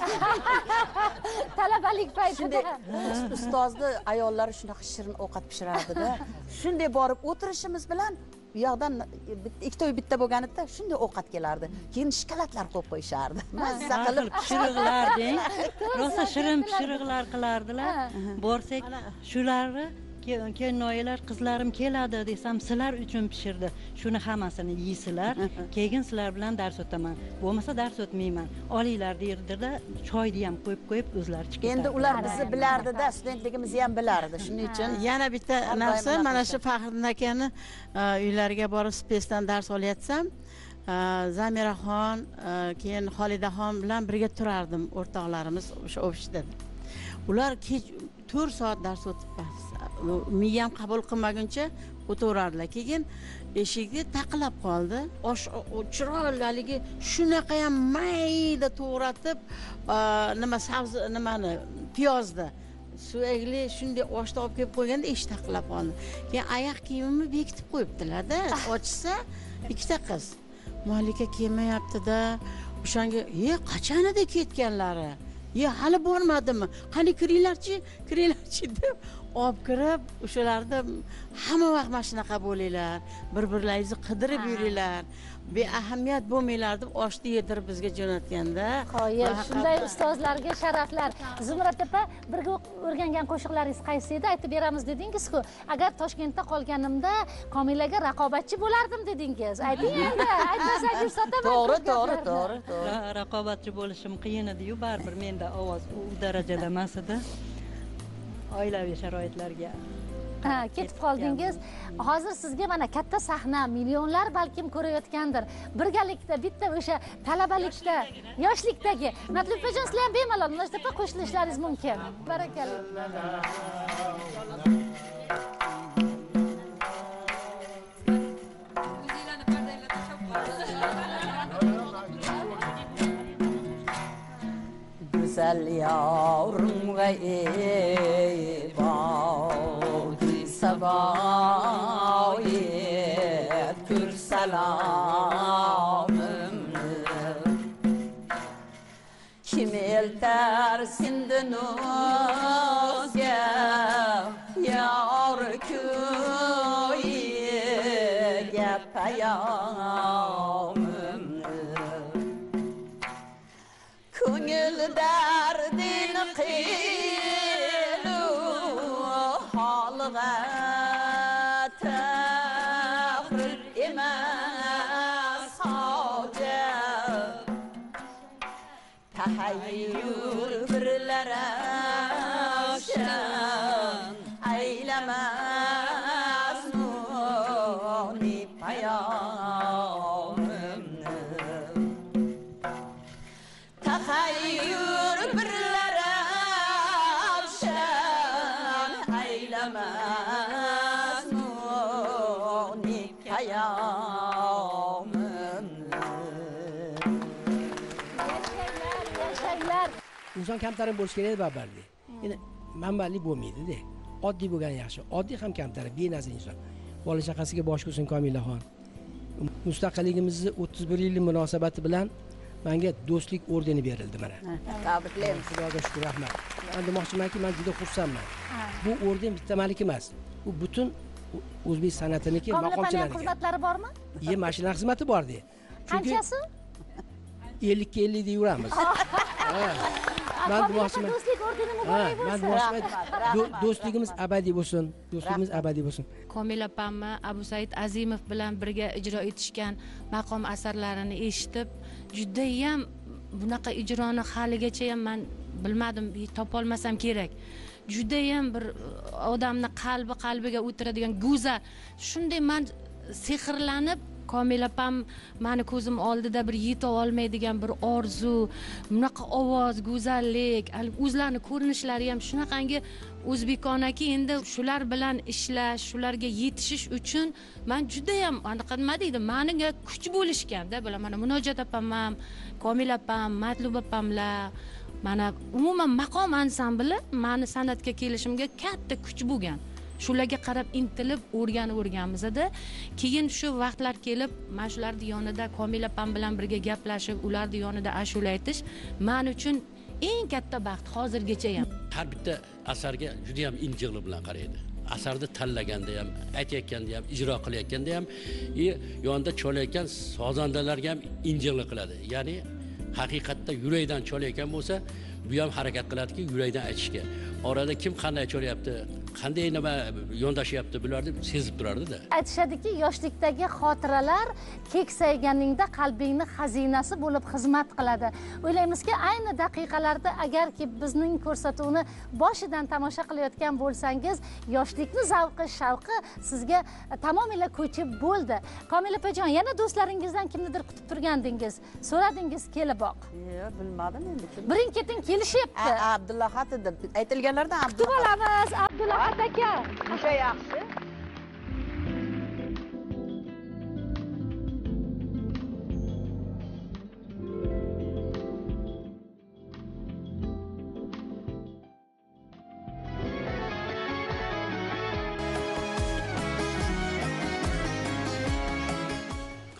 Talabalik paytida. Shunday ustozni ayollari shunaqa shirin ovqat pishirardida. Shunday borib o'tirishimiz bilan u yoqdan ikkita uy bitta bo'lganida shunday ovqat kelardi. Keyin shkolatlar qo'yib qo'yishardi. Mazza qilib pishiriqlar deng. Rosa shirin pishiriqlar qilardilar. Borsak shularni ke- kelinoyilar qizlarim keladi desam sizlar uchun pishirdi. Shuni hammasini yeysizlar keyin sizlar bilan dars o'taman. Bo'lmasa dars o'tmayman. Olinglar derdida choyni ham qo'yib qo'yib o'zlari chiqib endi ular bizni bilardida studentligimizni ham bilardi. Shuning uchun yana bitta narsa mana shu faxriddin akani e, uylariga borib spesdan dars olayotsam e, zamiraxon e, keyin xolidaxon bilan birga turardim o'rtoqlarimiz o'sha обществda ular kech to'rt soat dars o'tibmiz miyam qabul qilmaguncha o'taverardilar. Keyin eshikni taqilab qoldi. Osh chiroyli haligi shunaqa ham mayda to'g'ratib nima sabzi nimani piyozni suyakli shunday oshni olib kelib qo'yganda eshik taqillab qoldi. Keyin oyoq kiyimimni bekitib qo'yibdilarda. Ochsa ikkita qiz. Malika kelmayaptida. O'shanga e qachon edi ketganlari? Ye hali bormadimi? Qani kiringlarchi kiringlarchi? deb olib kirib o'shalarda hamma vaqt mana shunaqa bo'linglar bir birlaringizni qidirib yuringlar. Beahamiyat bo'lmanglar deb oshni yedirib bizga jo'natganda. Qoyil shunday ustozlarga sharaflar. Zumrad opa birga o'rgangan qo'shiqlaringiz qaysi edi? Aytib beramiz dedingizku. Agar toshkentda qolganimda komilaga raqobatchi bo'lardim dedingiz. Ayting endi aytmasangiz sotaman to'g'ri to'g'ri to'g'ri to'g'ri. Ra- raqobatchi bo'lishim qiyin ediyu baribir menda ovoz u darajada emas edi oilaviy sharoitlarga ha ketib qoldingiz. hozir sizga mana katta sahna millionlar balkim ko'rayotgandir. Birgalikda bitta o'sha talabalikda yoshlikdagi. Matlubajon sizlar ham bemalol munosabatda qo'shilishlaringiz mumkin. Barakalla güzel yavrum ve bal sabah tür selamımdır Kim el tersin dönüz ya yar köye gep ayağım ko'ngil dardini qilu holg'a tahrir emas hoja. Tahayyur birlar inson kamtarin bo'lishi kerak edi baribir endi manbalik bo'lmaydida oddiy bo'lgani yaxshi. Oddiy ham kamtar benazir inson. Bola chaqasiga bosh bo'lsin komilaxon mustaqilligimizni o'ttiz bir yillik munosabati bilan manga do'stlik ordeni berildi mana. Tabriklaymiz. Xudoga shukur rahmat. Man demoqchimanki man juda xursandman. Bu orden bitta maniki emas. U butun o'zbek san'atiniki maqomchilarniki xizmatlari bormi? Ye mashina xizmati chunki qanchasi? ellikka ellik deb yuramiz. man do'stlik ordeni muborak man bo'lsin. Do- do'stligimiz abadiy bo'lsin do'stligimiz abadiy bo'lsin. Komil opamni abu said azimov bilan birga ijro etishgan maqom asarlarini eshitib judayam bunaqa ijroni haligacha ham man bilmadim topolmasam kerak. Judayam bir odamni qalbi qalbiga o'tiradigan go'zal. Shunday man sehrlanib komil opam mani ko'zim oldida bir yeta olmaydigan bir orzu bunaqa ovoz go'zallik o'zlarini ko'rinishlari ham shunaqangi o'zbekonaki endi shular bilan ishlash shularga yetishish uchun man judayam anaqa nima deydi maniga kuch bo'lishganda bular. Mana munojat opam ham komil opam matlub opamlar mana umuman maqom ansambli mani san'atga kelishimga katta kuch bo'lgan. Shularga qarab intilib o'rganib o'rganmizda keyin shu vaqtlar kelib mana shularni yonida komila opam bilan birga gaplashib ularni yonida ashula aytish man uchun eng katta baxt hozirgacha ham. Har bitta asarga juda yam injiqlik bilan qaraydi. Asarni tanlaganda ham aytayotganda ham ijro qilayotganda ham и yonida cholayotgan sozandalarga ham injiqlik qiladi. Ya'ni haqiqatda yurakdan cholayotgan bo'lsa bu ham harakat qiladiki yurakdan aytishga. Orada kim qanday cholayapti qanday nima yondashyapti bularni sezib turardida aytishadiki yoshlikdagi xotiralar keksayganingda qalbingni xazinasi bo'lib xizmat qiladi. O'ylaymizki ayni daqiqalarda agarki bizning ko'rsatuvni boshidan tomosha qilayotgan bo'lsangiz yoshlikni zavqi shavqi sizga tamomila ko'chib bo'ldi. Komil opajon yana do'stlaringizdan kimnidir kutib turgandingiz so'radingiz keliboq. Yo'q bilmadim endi kim birin ketin kelishyapti. A- abdullahat edi aytilganlardan kutib olamiz abdullahat aka o'sha yaxshi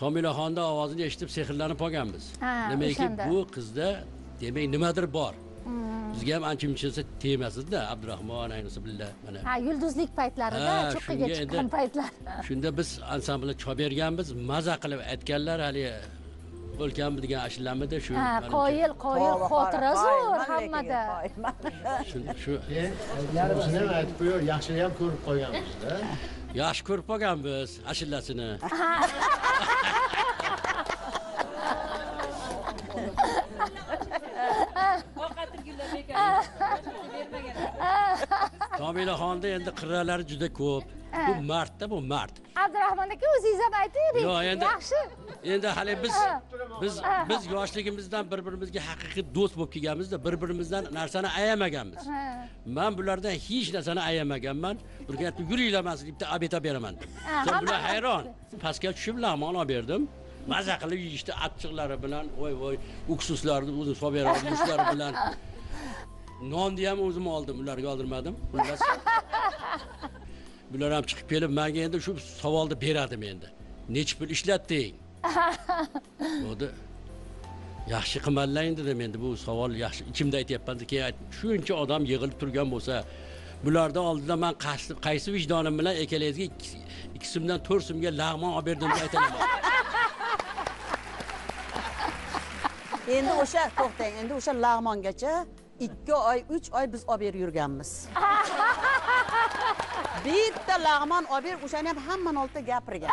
komilaxonni ovozini eshitib sehrlanib qolganmiz. Nimaiki bu qizda demak nimadir bor bizga ham ancha muncha temasizda abdurahmon ayniqsa billa mana. Ha yulduzlik paytlarida cho'qqiga chiqqan paytlar. shunda biz ansamblga chop berganmiz maza qilib aytganlar haligi o'lkanmi degan ashulamidi shu qoyil qoyil xotira zo'r hammada. shu. Shu yarmisini ham aytib qo'yor yaxshini ham ko'rib qolganmizda yaxshi ko'rib qolganmiz ashulasini komilaxonni endi qirralari juda ko'p. Bu mardda bu mard. Abdurahmon aka o'zingiz ham aytaylik Yo'q, endi- yaxshi. endi hali biz biz biz yoshligimizdan bir birimizga haqiqiy do'st bo'lib kelganmizda bir birimizdan narsani ayamaganmiz. Man bulardan hech narsani ayamaganman. Burga aytdim yuringlar man sizga bitta beraman. Deb Ha, So'ng hamma- bular hayron. Pastga tushib lag'mon olib berdim. Maza qilib yeyishdi achchiqlari bilan voy voy uksuslarni o'zim solib beradi yushlari bilan nonni ham o'zim oldim. Ularga oldirmadim. Xullas bular ham chiqib kelib manga endi shu savolni beradi menda. Nechi pul ishlatding? Bo'ldi yaxshi qilmanlang dedim endi bu savol yaxshi ichimda aytyapman keyin shuncha odam yig'ilib turgan bo'lsa bularni oldida man qaysi vijdonim bilan ikkalangizga ikki so'mdan to'rt so'mga lag'mon olib berdim deb aytaman. Endi o'sha to'xtang endi o'sha lag'mongacha ikki oy uch oy biz olib berib yurganmiz. Bitta lag'mon olib berib o'shani ham hammani oldida gapirgan.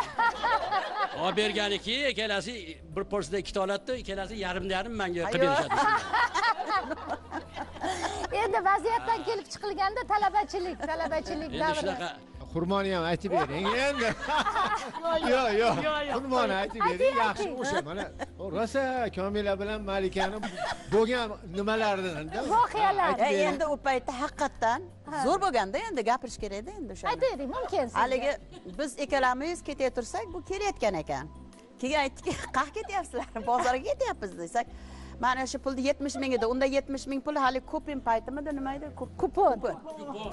Olib berganiki ikkalasi bir porsiyada ikkita oladida ikkalasi yarimda yarim manga qilib berishadi. Endi vaziyatdan kelib chiqilganda talabachilik talabachilik endi davri. shunaqa xurmoni ham aytib bering endi. Yo'q yo'q xurmoni aytib bering yaxshi o'sha mana. Rosa komila bilan malikani bo'lgan nimalaridan Voqealar. E, endi u paytda haqiqatdan zo'r bo'lganda endi gapirish kerakda endi o'shani. Aytavering mumkin haligi biz ikkalamiz ketay tursak bu kelayotgan ekan. Keyin aytdiki qayerga ketyapsizlar bozorga ketyapmiz desak mana shu pulni yetmish ming edi unda yetmish ming pul hali kupon paytimidi nima edi Kup- kupon.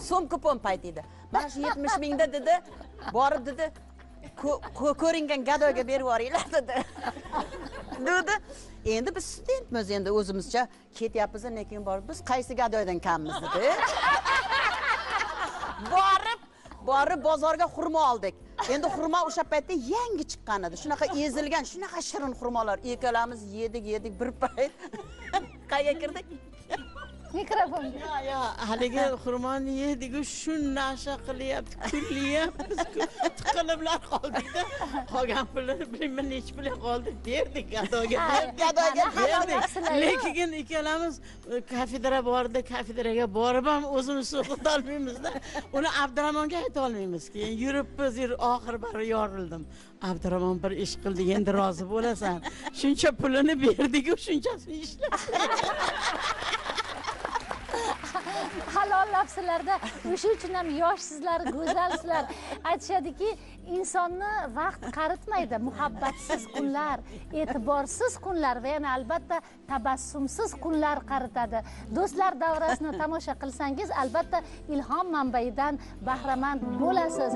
so'm kupon payti edi mana shu yetmish mingda dedi borib dedi ko- ko- ko'ringan gadoyga berib yuboringlar dedi. Dedi endi biz studentmiz endi o'zimizcha ketyapmiz lekin borib biz qaysi gadoydan kammiz dedi. Borib borib bozorga xurmo oldik. Endi xurmo o'sha paytda yangi chiqqan edi shunaqa ezilgan shunaqa shirin xurmolar. Ikkalamiz yedik yedik bir payt. Qayerga kirdik? Mikrofonga yo'q haligi xurmoni yediku shu nasha qilyapti kulyapmiz tiqiliblar qoldikda qolgan pulni bilmayman nechi pul qoldi berdik gadoga. Gadoga berdik lekin ikkalamiz e, kafedra bordi kafedraga borib ham o'zimiz so'qitolmaymizda uni abduramonga aytolmaymiz keyin yuribmiz yurib oxiri bari yorildim. Abdurahmon bir ish qildik endi rozi bo'lasan. Shuncha pulini berdiku shunchasini ishlab halollabsizlarda o'sha uchun ham yoshsizlar go'zalsizlar aytishadiki insonni vaqt qaritmaydi. Muhabbatsiz kunlar e'tiborsiz kunlar va yana albatta tabassumsiz kunlar qaritadi. Do'stlar davrasini tomosha qilsangiz albatta ilhom manbaidan bahramand bo'lasiz.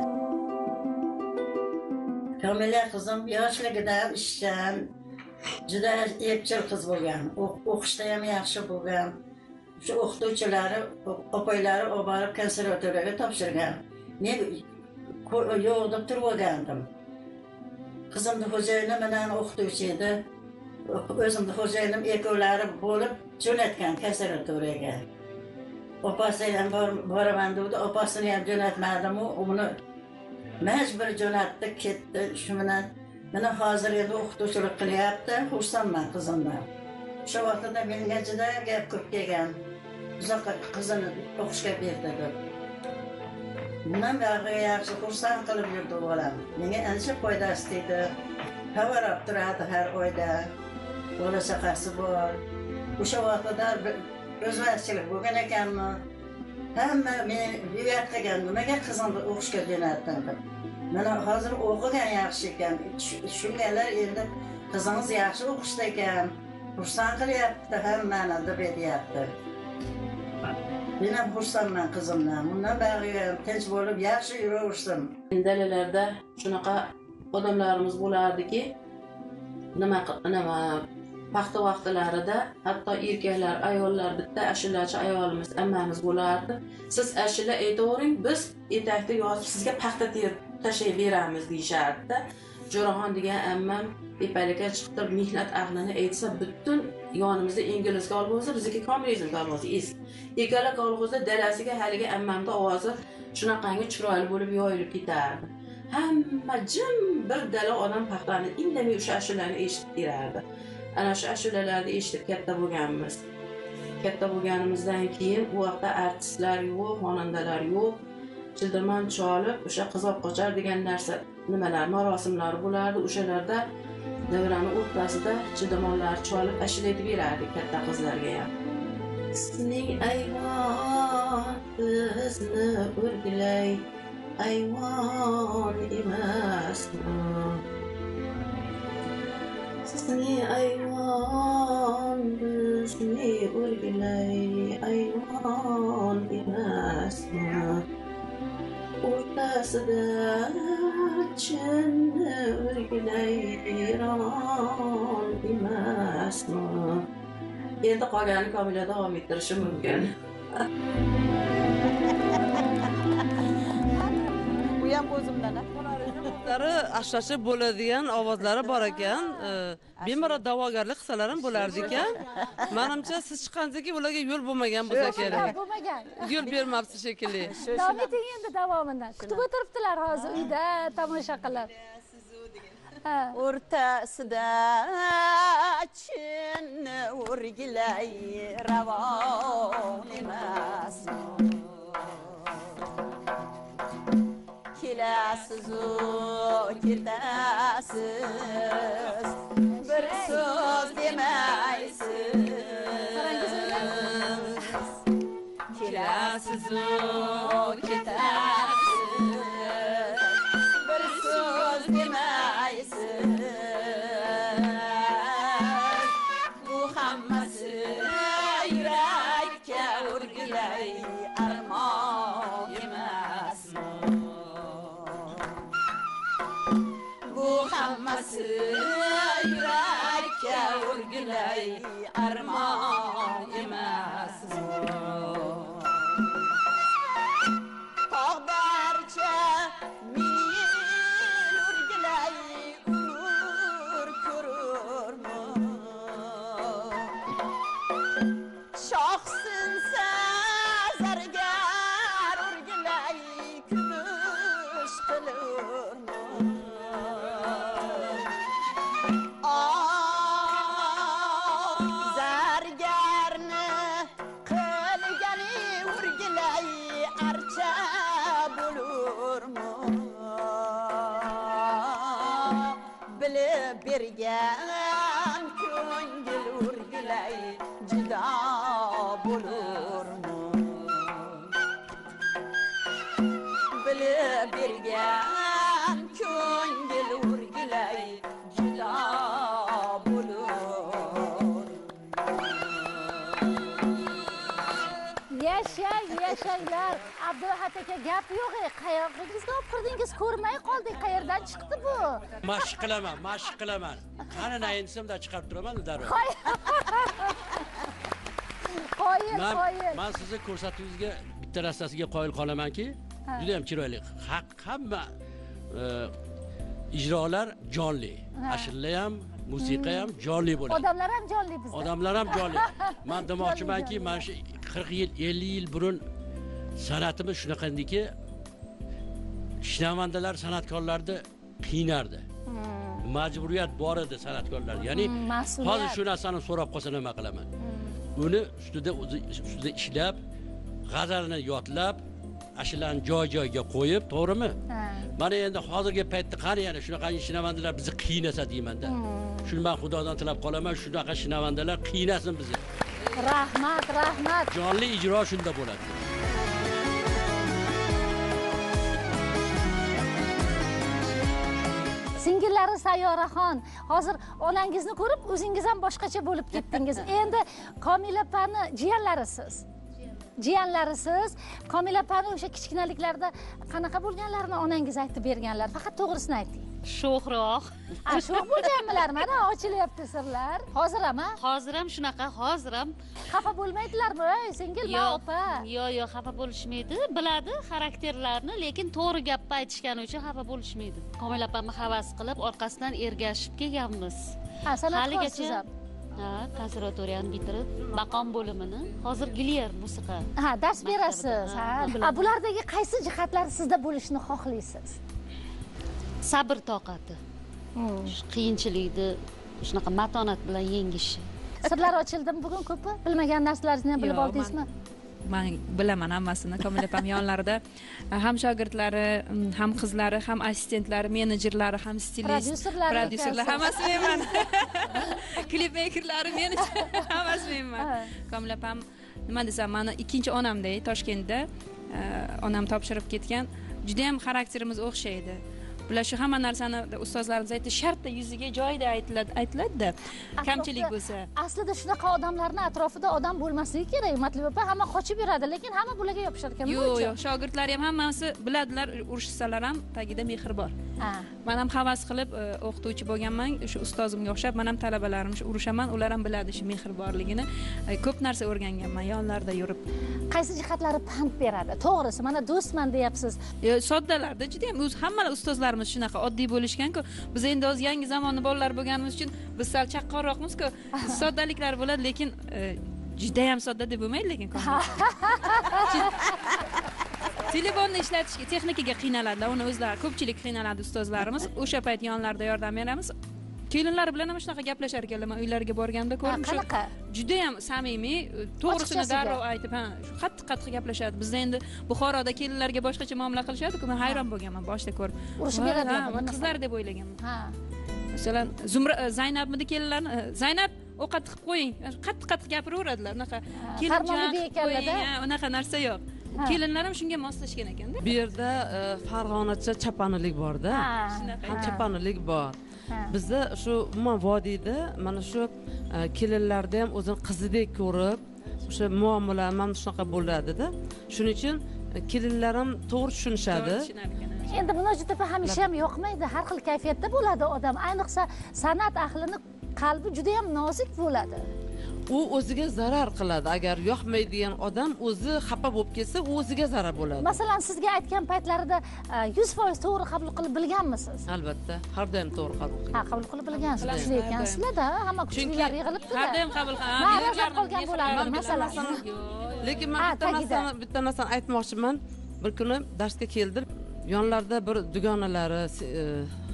Komila qizim yoshligidan ishchan juda epchil qiz bo'lgan o'qishda ham yaxshi bo'lgan. Shu o'qituvchilari opalari olib borib konservatoriyaga topshirgan. Men yo'q deb turib olgandim qizimni xo'jayini bilan o'qituvchi edi. O'zimni xo'jayinim ikkovlari bo'lib jo'natgan konservatoriyaga. Opasi ham boraman degdi opasini ham jo'natmadimu? Uni majbur jo'natdi ketdi. Shu bilan mana hozir endi o'qituvchilik qilyapti. Xursandman qizimdan. O'sha vaqtda menga juda gap ko'p kelgan. Qizini o'qishga berdi deb. Bundan yaxshi xursand qilib yurdi bolam. Menga ancha foydasi tegdi. Havarab turadi har oyda. Bola chaqasi bor. O'sha vaqtda bir bo'lgan ekanmi? Hamma men uyat qilgan nimaga qizimni o'qishga jo'natding deb. Mana hozir o'qigan yaxshi ekan. Tushunganlar endi qizingiz yaxshi o'qishda ekan. Xursand qilyapti hammani deb aytyapti men ham xursandman qizimdan. Bundan beri tinch bo'lib yaxshi yuraversin. Dalalarda shunaqa odamlarimiz bo'lardiki nima nima paxta vaqtlarida hatto erkaklar ayollar bitta ashulachi ayolimiz ammamiz bo'lardi. Siz ashula aytavering biz etakda yozib sizga paxta terib tashlayib beramiz deyishardida jo'raxon degan ammam tepalikka chiqib mehnat ahlini aytsa butun yonimizda ingliz kolxozi bizniki kommunizm kolxozi eski. Ikkala kolxozda dalasiga haligi ammamni ovozi shunaqangi chiroyli bo'lib yoyilib ketardi. Hamma jim bir dala odam paxtani indamay o'sha ashulani eshitib kelardi ana shu ashulalarni eshitib katta bo'lganmiz. Katta bo'lganimizdan keyin u vaqtda artistlar yo'q xonandalar yo'q childirmon cholib o'sha qizoq qochar degan narsa nimalar marosimlar bo'lardi. O'shalarda davrani o'rtasida chidamonlar cholib ashula aytib berardik katta qizlarga ham. Sizning ayvon bizni o'rgilay ayvon emasmi sizni ayvon bizni o'rgilay ayvon emasmi o'rtasida chinni o'rgilay eron emasmi endi qolgani komila davom ettirishi mumkin. Bu ham o'zimdan a? ovqatlari ashlashib bo'ladigan ovozlari bor ekan. Bemalol da'vogarlik qilsalar ham bo'lardi ekan. Manimcha siz chiqqandan keyin ularga yo'l bo'lmagan bo'lsa kerak. bo'lmagan. Yo'l bermabsiz shekilli. Davom eting endi davomidan. Kutib o'tiribdilar hozir uyda tomosha qilib. O'rtasida chinni o'rgilay ravon emas kelasizu ketasiz bir so'z demaysiz kelasizu ketasiz abdulahat aka gap yo'q qayerligingizga olib kirdingiz ko'rmay qoldik qayerdan chiqdi bu? Mashq qilaman mashq qilaman. Qani nayin desamda chiqarib turaman darrov? Qoyil qoyil man sizni ko'rsatuvingizga bitta narsasiga qoyil qolamanki juda ham chiroyli. Haq hamma e, ijrolar jonli. Ashula ham musiqa ham jonli bo'ladi. Odamlar ham jonli bizda. Odamlar ham jonli. Man demoqchimanki mana shu qirq yil ellik yil burun san'atimiz shunaqandiki shinavandalar san'atkorlarni qiynardi. Majburiyat bor edi san'atkorlar. Ya'ni Hmm, hozir shu narsani so'rab qolsa nima qilaman? Uni ustida o'zi ustida ishlab g'azalini yodlab ashulani joy joyiga qo'yib to'g'rimi? Mana endi hozirgi paytda qani yana shunaqa shinavandalar bizni qiynasa deymanda shuni man xudodan tilab qolaman shunaqa shinavandalar qiynasin bizni. Rahmat rahmat. Jonli ijro shunda bo'ladi singillari sayyoraxon hozir onangizni ko'rib o'zingiz ham boshqacha bo'lib ketdingiz. Endi komila opani jiyanlarisiz? Jiyanlarisiz. Komila opani o'sha kichkinaliklarida qanaqa bo'lganlarini onangiz aytib berganlar? Faqat to'g'risini ayting sho'xroq. Sho'x bo'lganmilar mana ochilyapti sirlar. Hozir ham a? hozir ham shunaqa hozir ham xafa bo'lmaydilarmi ey singil ma opa? yo'q yo'q xafa bo'lishmaydi. Biladi xarakterlarini lekin to'g'ri gapni aytishgani uchun xafa bo'lishmaydi. Komil opamni havas qilib orqasidan ergashib kelganmiz. Ha san'atkorsiz ham ha konservatoriyani bitirib maqom bo'limini. Hozir gilyer musiqa ha dars berasiz. ha bulardagi qaysi jihatlari sizda bo'lishini xohlaysiz sabr toqati. Shu qiyinchilikni shunaqa matonat bilan yengishi. Sirlar ochildimi bugun ko'pi. Bilmagan narsalaringizni ham bilib oldingizmi? man bilaman hammasini. Komil opam yonlarida. Ham shogirdlari ham qizlari ham assistentlari menejerlari ham stilist Prodyuserlari prodyuserlar ekansiz. hammasi menman klip mekerlari menejer hammasi menman Ha. komil opam nima desam mani ikkinchi onamday toshkentda eh, onam topshirib ketgan. Judayam xarakterimiz o'xshaydi bular shu hamma narsani ustozlarimiz aytdi shartta yuziga joyida aytiladi aytiladida. Kamchilik bo'lsa. aslida shunaqa odamlarni atrofida odam bo'lmasligi kerak matluba opa hamma qochib yuradi lekin hamma bularga yopishar ekan yo'q yo'q shogirdlari ham hammasi biladilar urishsalar ham tagida mehr bor man ham havas qilib e, o'qituvchi bo'lganman. O'sha ustozimga o'xshab man ham talabalarim shu urishaman ular ham biladi shu mehr borligini. E, ko'p narsa o'rganganman yonlarida yurib. Qaysi jihatlari pand beradi? To'g'risi mana do'stman deyapsiz. Yo, soddalarda juda ham o'zi hamma ustozlarimiz shunaqa oddiy bo'lishganku. Biz endi hozir yangi zamonni bolalar bo'lganimiz uchun biz sal chaqqonroqmizku soddaliklar bo'ladi lekin e, judayam sodda deb bo'lmaydi lekin telefonni ishlatishga texnikaga qiynaladilar uni o'zlari ko'pchilik qiynaladi ustozlarimiz o'sha payt yonlarida yordam beramiz. Kelinlar bilan ham shunaqa gaplashar ekanlar man uylariga borganda ko'rdim qanaqa? judayam samimiy to'g'risini Ochiqchasiga. darrov aytib ha qattiq qattiq gaplashadi bizda endi buxoroda kelinlarga boshqacha muomala qilishadiku man hayron bo'lganman boshida ko'rib Urushib bunaqa. qizlar deb o'ylaganman. Ha. Masalan zumra e, zaynabmidi kelinlarni? E, zaynab ovqat qilib qo'ying. Qattiq qattiq gapiraveradilar. Unaqa kelinjon unaqa narsa yo'q. Kelinlar ham shunga moslashgan ekanda. Bu yerda e, farg'onacha chapanilik borda. Shunaqa. Ha, chapanilik bor. Bizda shu umuman vodiyda mana shu e, kelinlarni ham o'zini qizidek ko'rib o'sha muomala mana shunaqa bo'ladida. Shuning uchun e, kelinlar ham to'g'ri tushunishadi endi munojot opa hamisha ham yoqmaydi. Har xil kayfiyatda bo'ladi odam. Ayniqsa san'at ahlini qalbi juda ham nozik bo'ladi. U o'ziga zarar qiladi. Agar yoqmaydigan odam o'zi xafa bo'lib ketsa u o'ziga zarar bo'ladi. Masalan sizga aytgan paytlarida e, yuz foiz to'g'ri qabul qilib bilganmisiz? Albatta har doim to'g'ri qabul ha qiling qabul qilib bilgansiz kuchli ekansizlarda hamma kuchlilar yig'ilibdida har doim qabul qil- ha, man men rostlab qolgan bo'lardim masalan. Lekin man Ha, bitta narsani bitta narsani aytmoqchiman. Bir kuni darsga keldim. Yonlarida bir dugonalari e,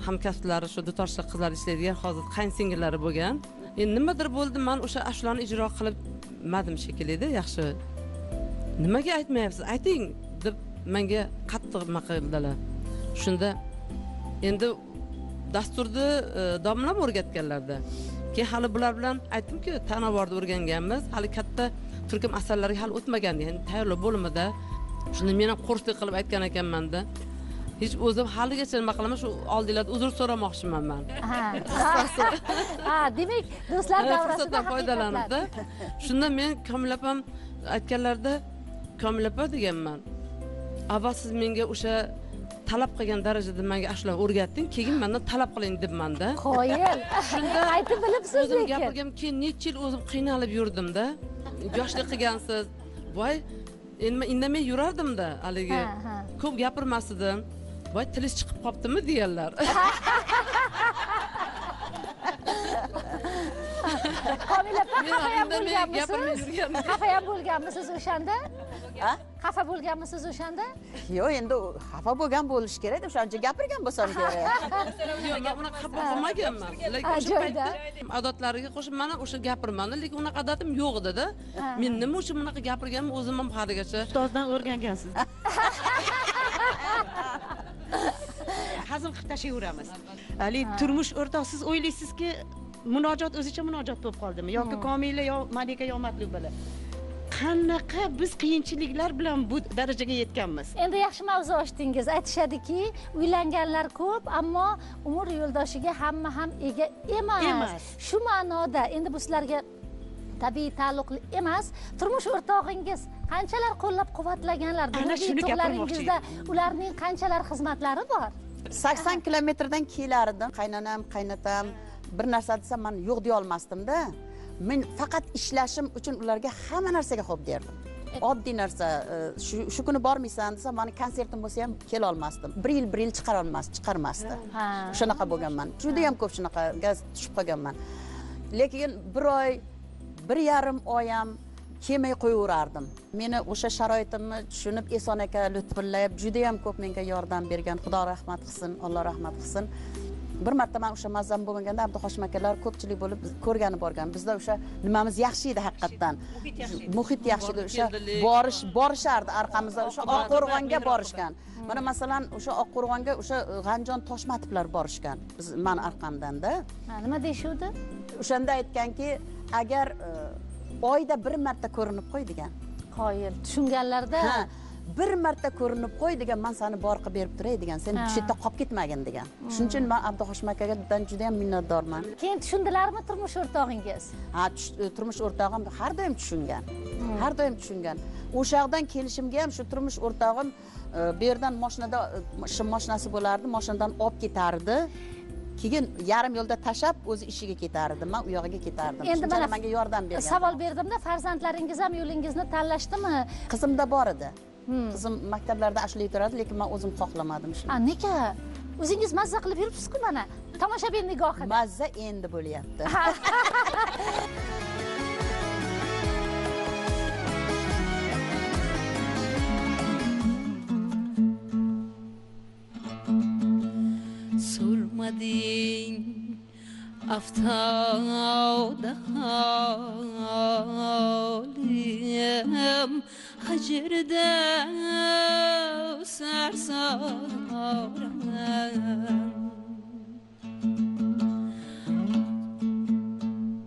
hamkasblari shu dutorchilik qizlar ishlaydigan hozir qaynsingillari bo'lgan. Endi nimadir bo'ldi man o'sha ashulani ijro qilibmadim shekillida yaxshi. Nimaga aytmayapsiz? Ayting deb menga qattiq nima qildilar shunda endi dasturni e, domlam o'rgatganlarda. Keyin hali bular bilan aytdimku tanavorni o'rganganmiz. Hali katta turkum asarlarga hali o'tmagan ya'ni tayyorlov bo'limida shunda men ham qo'rslik qilib aytgan ekanmanda. Hech o'zim haligacha nima qilaman shu oldinglarda uzr so'ramoqchiman man. Ha demak do'stlar Ha, davrasida fursatdan foydalanibda shunda men komil opam aytganlarida komil opa deganman avval siz menga o'sha talab qilgan darajada menga ashula o'rgatding keyin mendan talab qiling debmanda qoyil. Shunda aytib bilibsiz o'zim gapirgan keyin necha yil o'zim qiynalib yurdimda yoshlik qilgansiz. Voy endi indamay yurardimda haligi. Ha, ha. ko'p gapirmasdim voy tilingiz chiqib qolibdimi deganlar komil opa Men xafa ham bo'lganmisiz? yurganman. xafa ham bo'lganmisiz o'shanda? Xafa bo'lganmisiz o'shanda? Yo'q endi xafa bo'lgan bo'lishi kerak o'shancha gapirgan bo'lsam kerak. Yo'q man unaqa xafa bo'lmaganman. Lekin o'sha paytda odatlariga qo'shib mana o'sha gapirmanda lekin unaqa odatim yo'q edida. Men nima uchun bunaqa gapirganimni o'zim ham haligacha ustozdan o'rgangansiz hazil qilib tashlayveramiz haligi turmush o'rtoq siz o'ylaysizki munojot o'zicha munojot bo'lib qoldimi? Yoki komila yo malika yo matlubalar qanaqa biz qiyinchiliklar bilan bu darajaga yetganmiz? Endi yaxshi mavzu ochdingiz. Aytishadiki uylanganlar ko'p ammo umr yo'ldoshiga hamma ham ega emas. Emas. shu ma'noda endi bu sizlarga tabiiy taalluqli emas turmush o'rtog'ingiz qanchalar qo'llab quvvatlaganlar shuni yutuqlaringizda ularning qanchalar xizmatlari bor? Sakson kilometrdan kelar edim qaynonam qaynotam bir narsa desam man yo'q deya olmasdimda men faqat ishlashim uchun ularga hamma narsaga ho'p derdim. Oddiy narsa e, shu shu kuni bormaysan desam mani konsertim bo'lsa ham kelolmasdim. Bir yil bir yil chiqarolmas chiqarmasdi. Shunaqa bo'lganman. Judayam ko'p shunaqaga tushib qolganman. Lekin bir oy bir yarim oy ham kelmay qo'yaverardim. Meni o'sha sharoitimni tushunib eson aka lutfullayib judayam ko'p menga yordam bergan. Xudo rahmat qilsin alloh rahmat qilsin. Bir marta man o'sha mazam bo'lmaganda abduhoshim akalar ko'pchilik bo'lib ko'rgani borgan. Bizda o'sha nimamiz yaxshi edi haqiqatdan. Muhit yaxshi edi. O'sha borish borishardi orqamizdan o'sha oqqo'rg'onga borishgan. mana masalan o'sha oqqo'rg'onga o'sha g'anjon toshmatovlar borishgan. Biz mani orqamdanda Ha, nima deyishuvdi? O'shanda aytganki agar e, oyda bir marta ko'rinib qo'y degan. Qoyil. Tushunganlarda bir marta ko'rinib qo'y degan man seni bor qilib berib turay degan sen shu yerda qolib ketmagin degan. Shuning uchun man abduhoshim akadan juda yam minnatdorman. Keyin tushundilarmi turmush o'rtog'ingiz? Ha tush- turmush o'rtog'im har doim tushungan. Har doim tushungan. O'sha yoqdan kelishimga ham shu turmush o'rtog'im e, bu yerdan mashinada e, shim mashinasi bo'lardi mashinadan olib ketardi keyin yarim yo'lda tashlab o'zi ishiga ketardi. Man u yog'iga ketardim. Endi mana menga yordam bergan. savol berdimda farzandlaringiz ham yo'lingizni tanlashdimi? Qizimda bor edi. Qizim maktablarda ashula aytaradi lekin man o'zim xohlamadim shuni. A nega o'zingiz mazza qilib yuribsizku mana. Tomoshabin nigohida. Mazza endi bo'lyapti Sormadın aftada halim Hacirde sersaram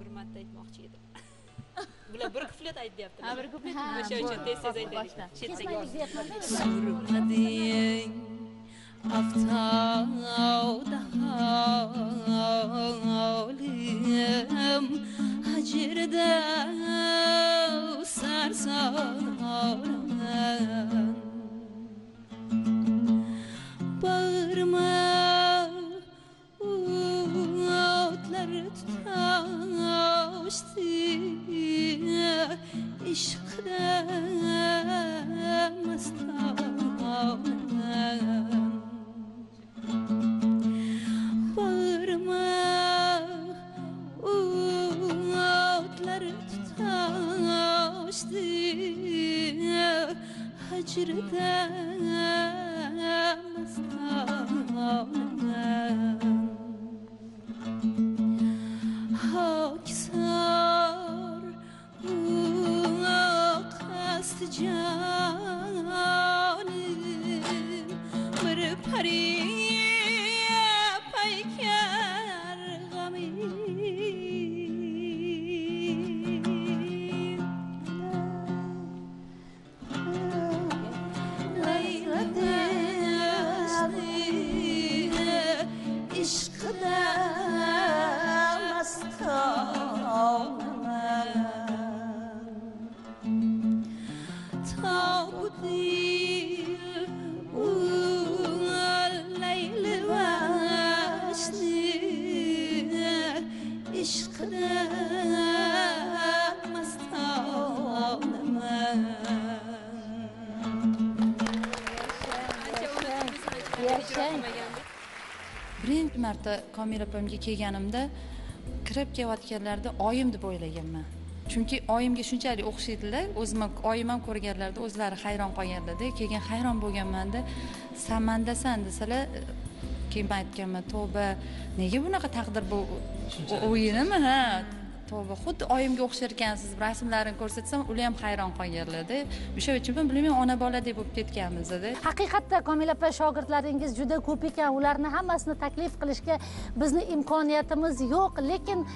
bir marta aytmoqchi edim bular bir kuflet aytyapti ha bir kuflet Ha, o'sha uchun bo'ldi. tez tez aytaylik Boshla. chetdagi Kesmaylik افتاد حالیم حجر دو bağırma Otları tutaştı. İşkden aslanım taştı hacirden mestanem Hak sar bu kast canim bir marta komil opamga kelganimda kirib kelayotganlarida oyim deb o'ylaganman. Chunki oyimga shunchalik o'xshaydilar o'zim oyim ham ko'rganlarida o'zlari hayron qolganlarda keyin hayron bo'lganmanda san mandasan desalar keyin man aytganman tavba nega bunaqa taqdir bu o'yinimi? Ha tavba xuddi oyimga o'xshar ekansiz rasmlarini ko'rsatsam ular ham hayron qolganlarda o'sha uchun man bilmayman ona boladek bo'lib ketganmiz da haqiqatda komil opa shogirdlaringiz juda ko'p ekan. Ularni hammasini taklif qilishga bizni imkoniyatimiz yo'q lekin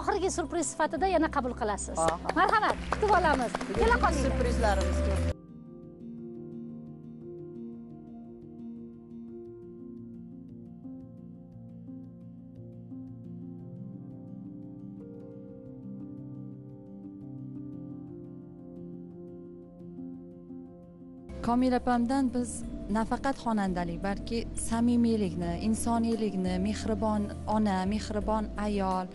oxirgi syurpriz sifatida yana qabul qilasiz. Marhamat kutib olamiz. Kela qoling syurprizlarimiz ko'p komila opamdan biz nafaqat xonandalik balki samimiylikni insoniylikni mehribon ona mehribon ayol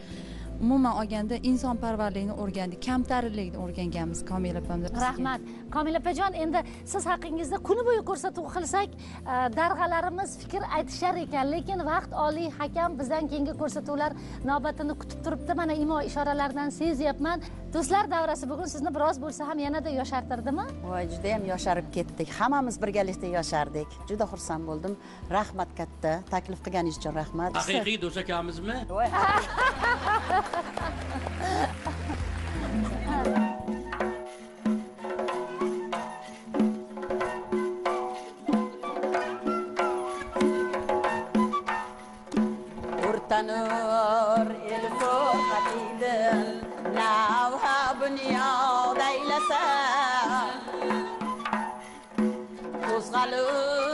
umuman olganda insonparvarlikni o'rgandik. Kamtarinlikni o'rganganmiz komil opamda bizga. rahmat. Komil opajon endi siz haqingizda kuni bo'yi ko'rsatuv qilsak e, darg'alarimiz fikr aytishar ekan lekin vaqt oliy hakam bizdan keyingi ko'rsatuvlar navbatini kutib turibdi. Mana imo ishoralardan sezyapman. Do'stlar davrasi bugun sizni biroz bo'lsa ham yanada yoshartirdimi? Voy judayam yosharib ketdik. Hammamiz birgalikda yoshardik. Juda xursand bo'ldim. Rahmat katta. Taklif qilganingiz uchun rahmat. Haqiqiy do'st akamizmi نور الفوق قتيل ناوها بنيا دايلسا وصغلوب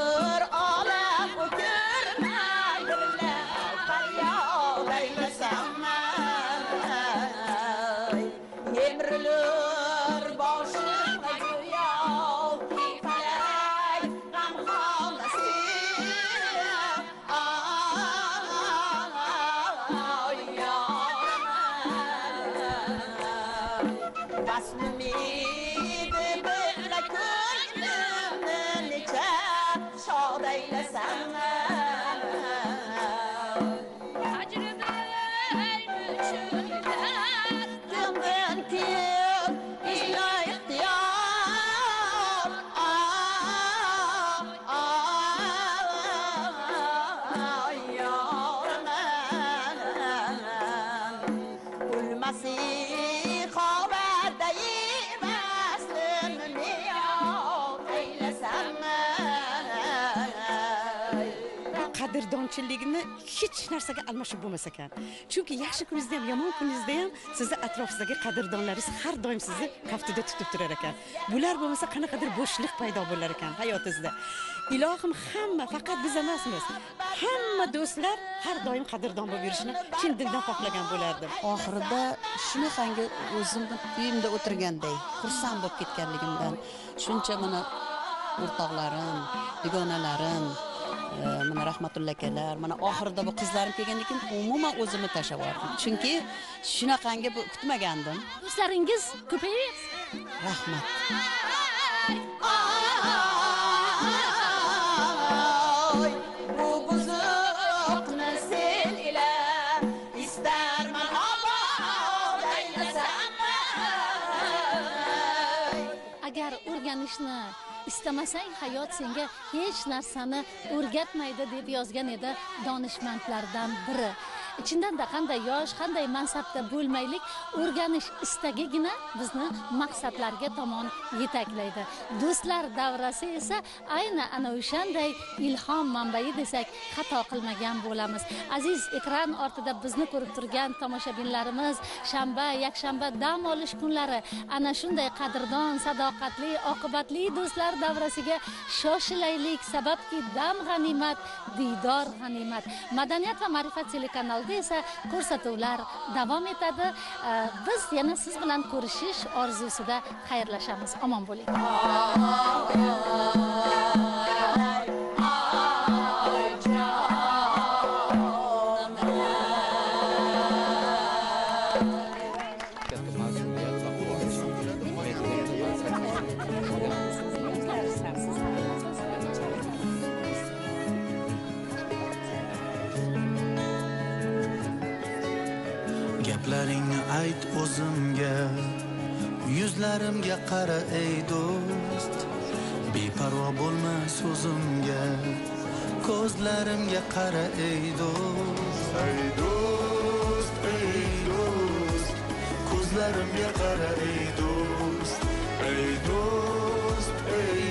narsaga almashib bo'lmas ekan chunki yaxshi kuningizda ham yomon kuningizda ham sizni atrofingizdagi qadrdonlaringiz har doim sizni kaftida tutib turar ekan bular bo'lmasa qanaqadir bo'shliq paydo bo'lar ekan hayotingizda ilohim hamma faqat biz emasmiz hamma do'stlar har doim qadrdon bo'lib yurishini chin dildan xohlagan bo'lardim oxirida shunaqangi o'zimni uyimda o'tirganday xursand bo'lib ketganligimdan shuncha mana o'rtoqlarim dugonalarim mana rahmatulla akalar mana oxirida bu qizlarim kelgandan keyin umuman o'zimni tashlab yubordim chunki shunaqangi kutmagandim do'stlaringiz ko'payyapti rahmat istamasang hayot senga hech narsani o'rgatmaydi deb yozgan edi donishmandlardan biri. Chindan-da qanday yosh qanday mansabda bo'lmaylik o'rganish istagigina bizni maqsadlarga tomon yetaklaydi. Do'stlar davrasi esa ayni ana o'shanday ilhom manbai desak xato qilmagan bo'lamiz. Aziz ekran ortida bizni ko'rib turgan tomoshabinlarimiz shanba yakshanba dam olish kunlari ana shunday qadrdon sadoqatli oqibatli do'stlar davrasiga shoshilaylik sababki dam g'animat diydor g'animat. Madaniyat va ma'rifat telekanalida esa ko'rsatuvlar davom etadi. Biz yana siz bilan ko'rishish orzusida xayrlashamiz. Omon bo'ling. Yuzlarimga qara ey do'st. Beparvo bo'lma so'zimga ko'zlarimga qara ey do'st. Ey do'st ey do'st. Ko'zlarimga qara ey do'st. Ey do'st ey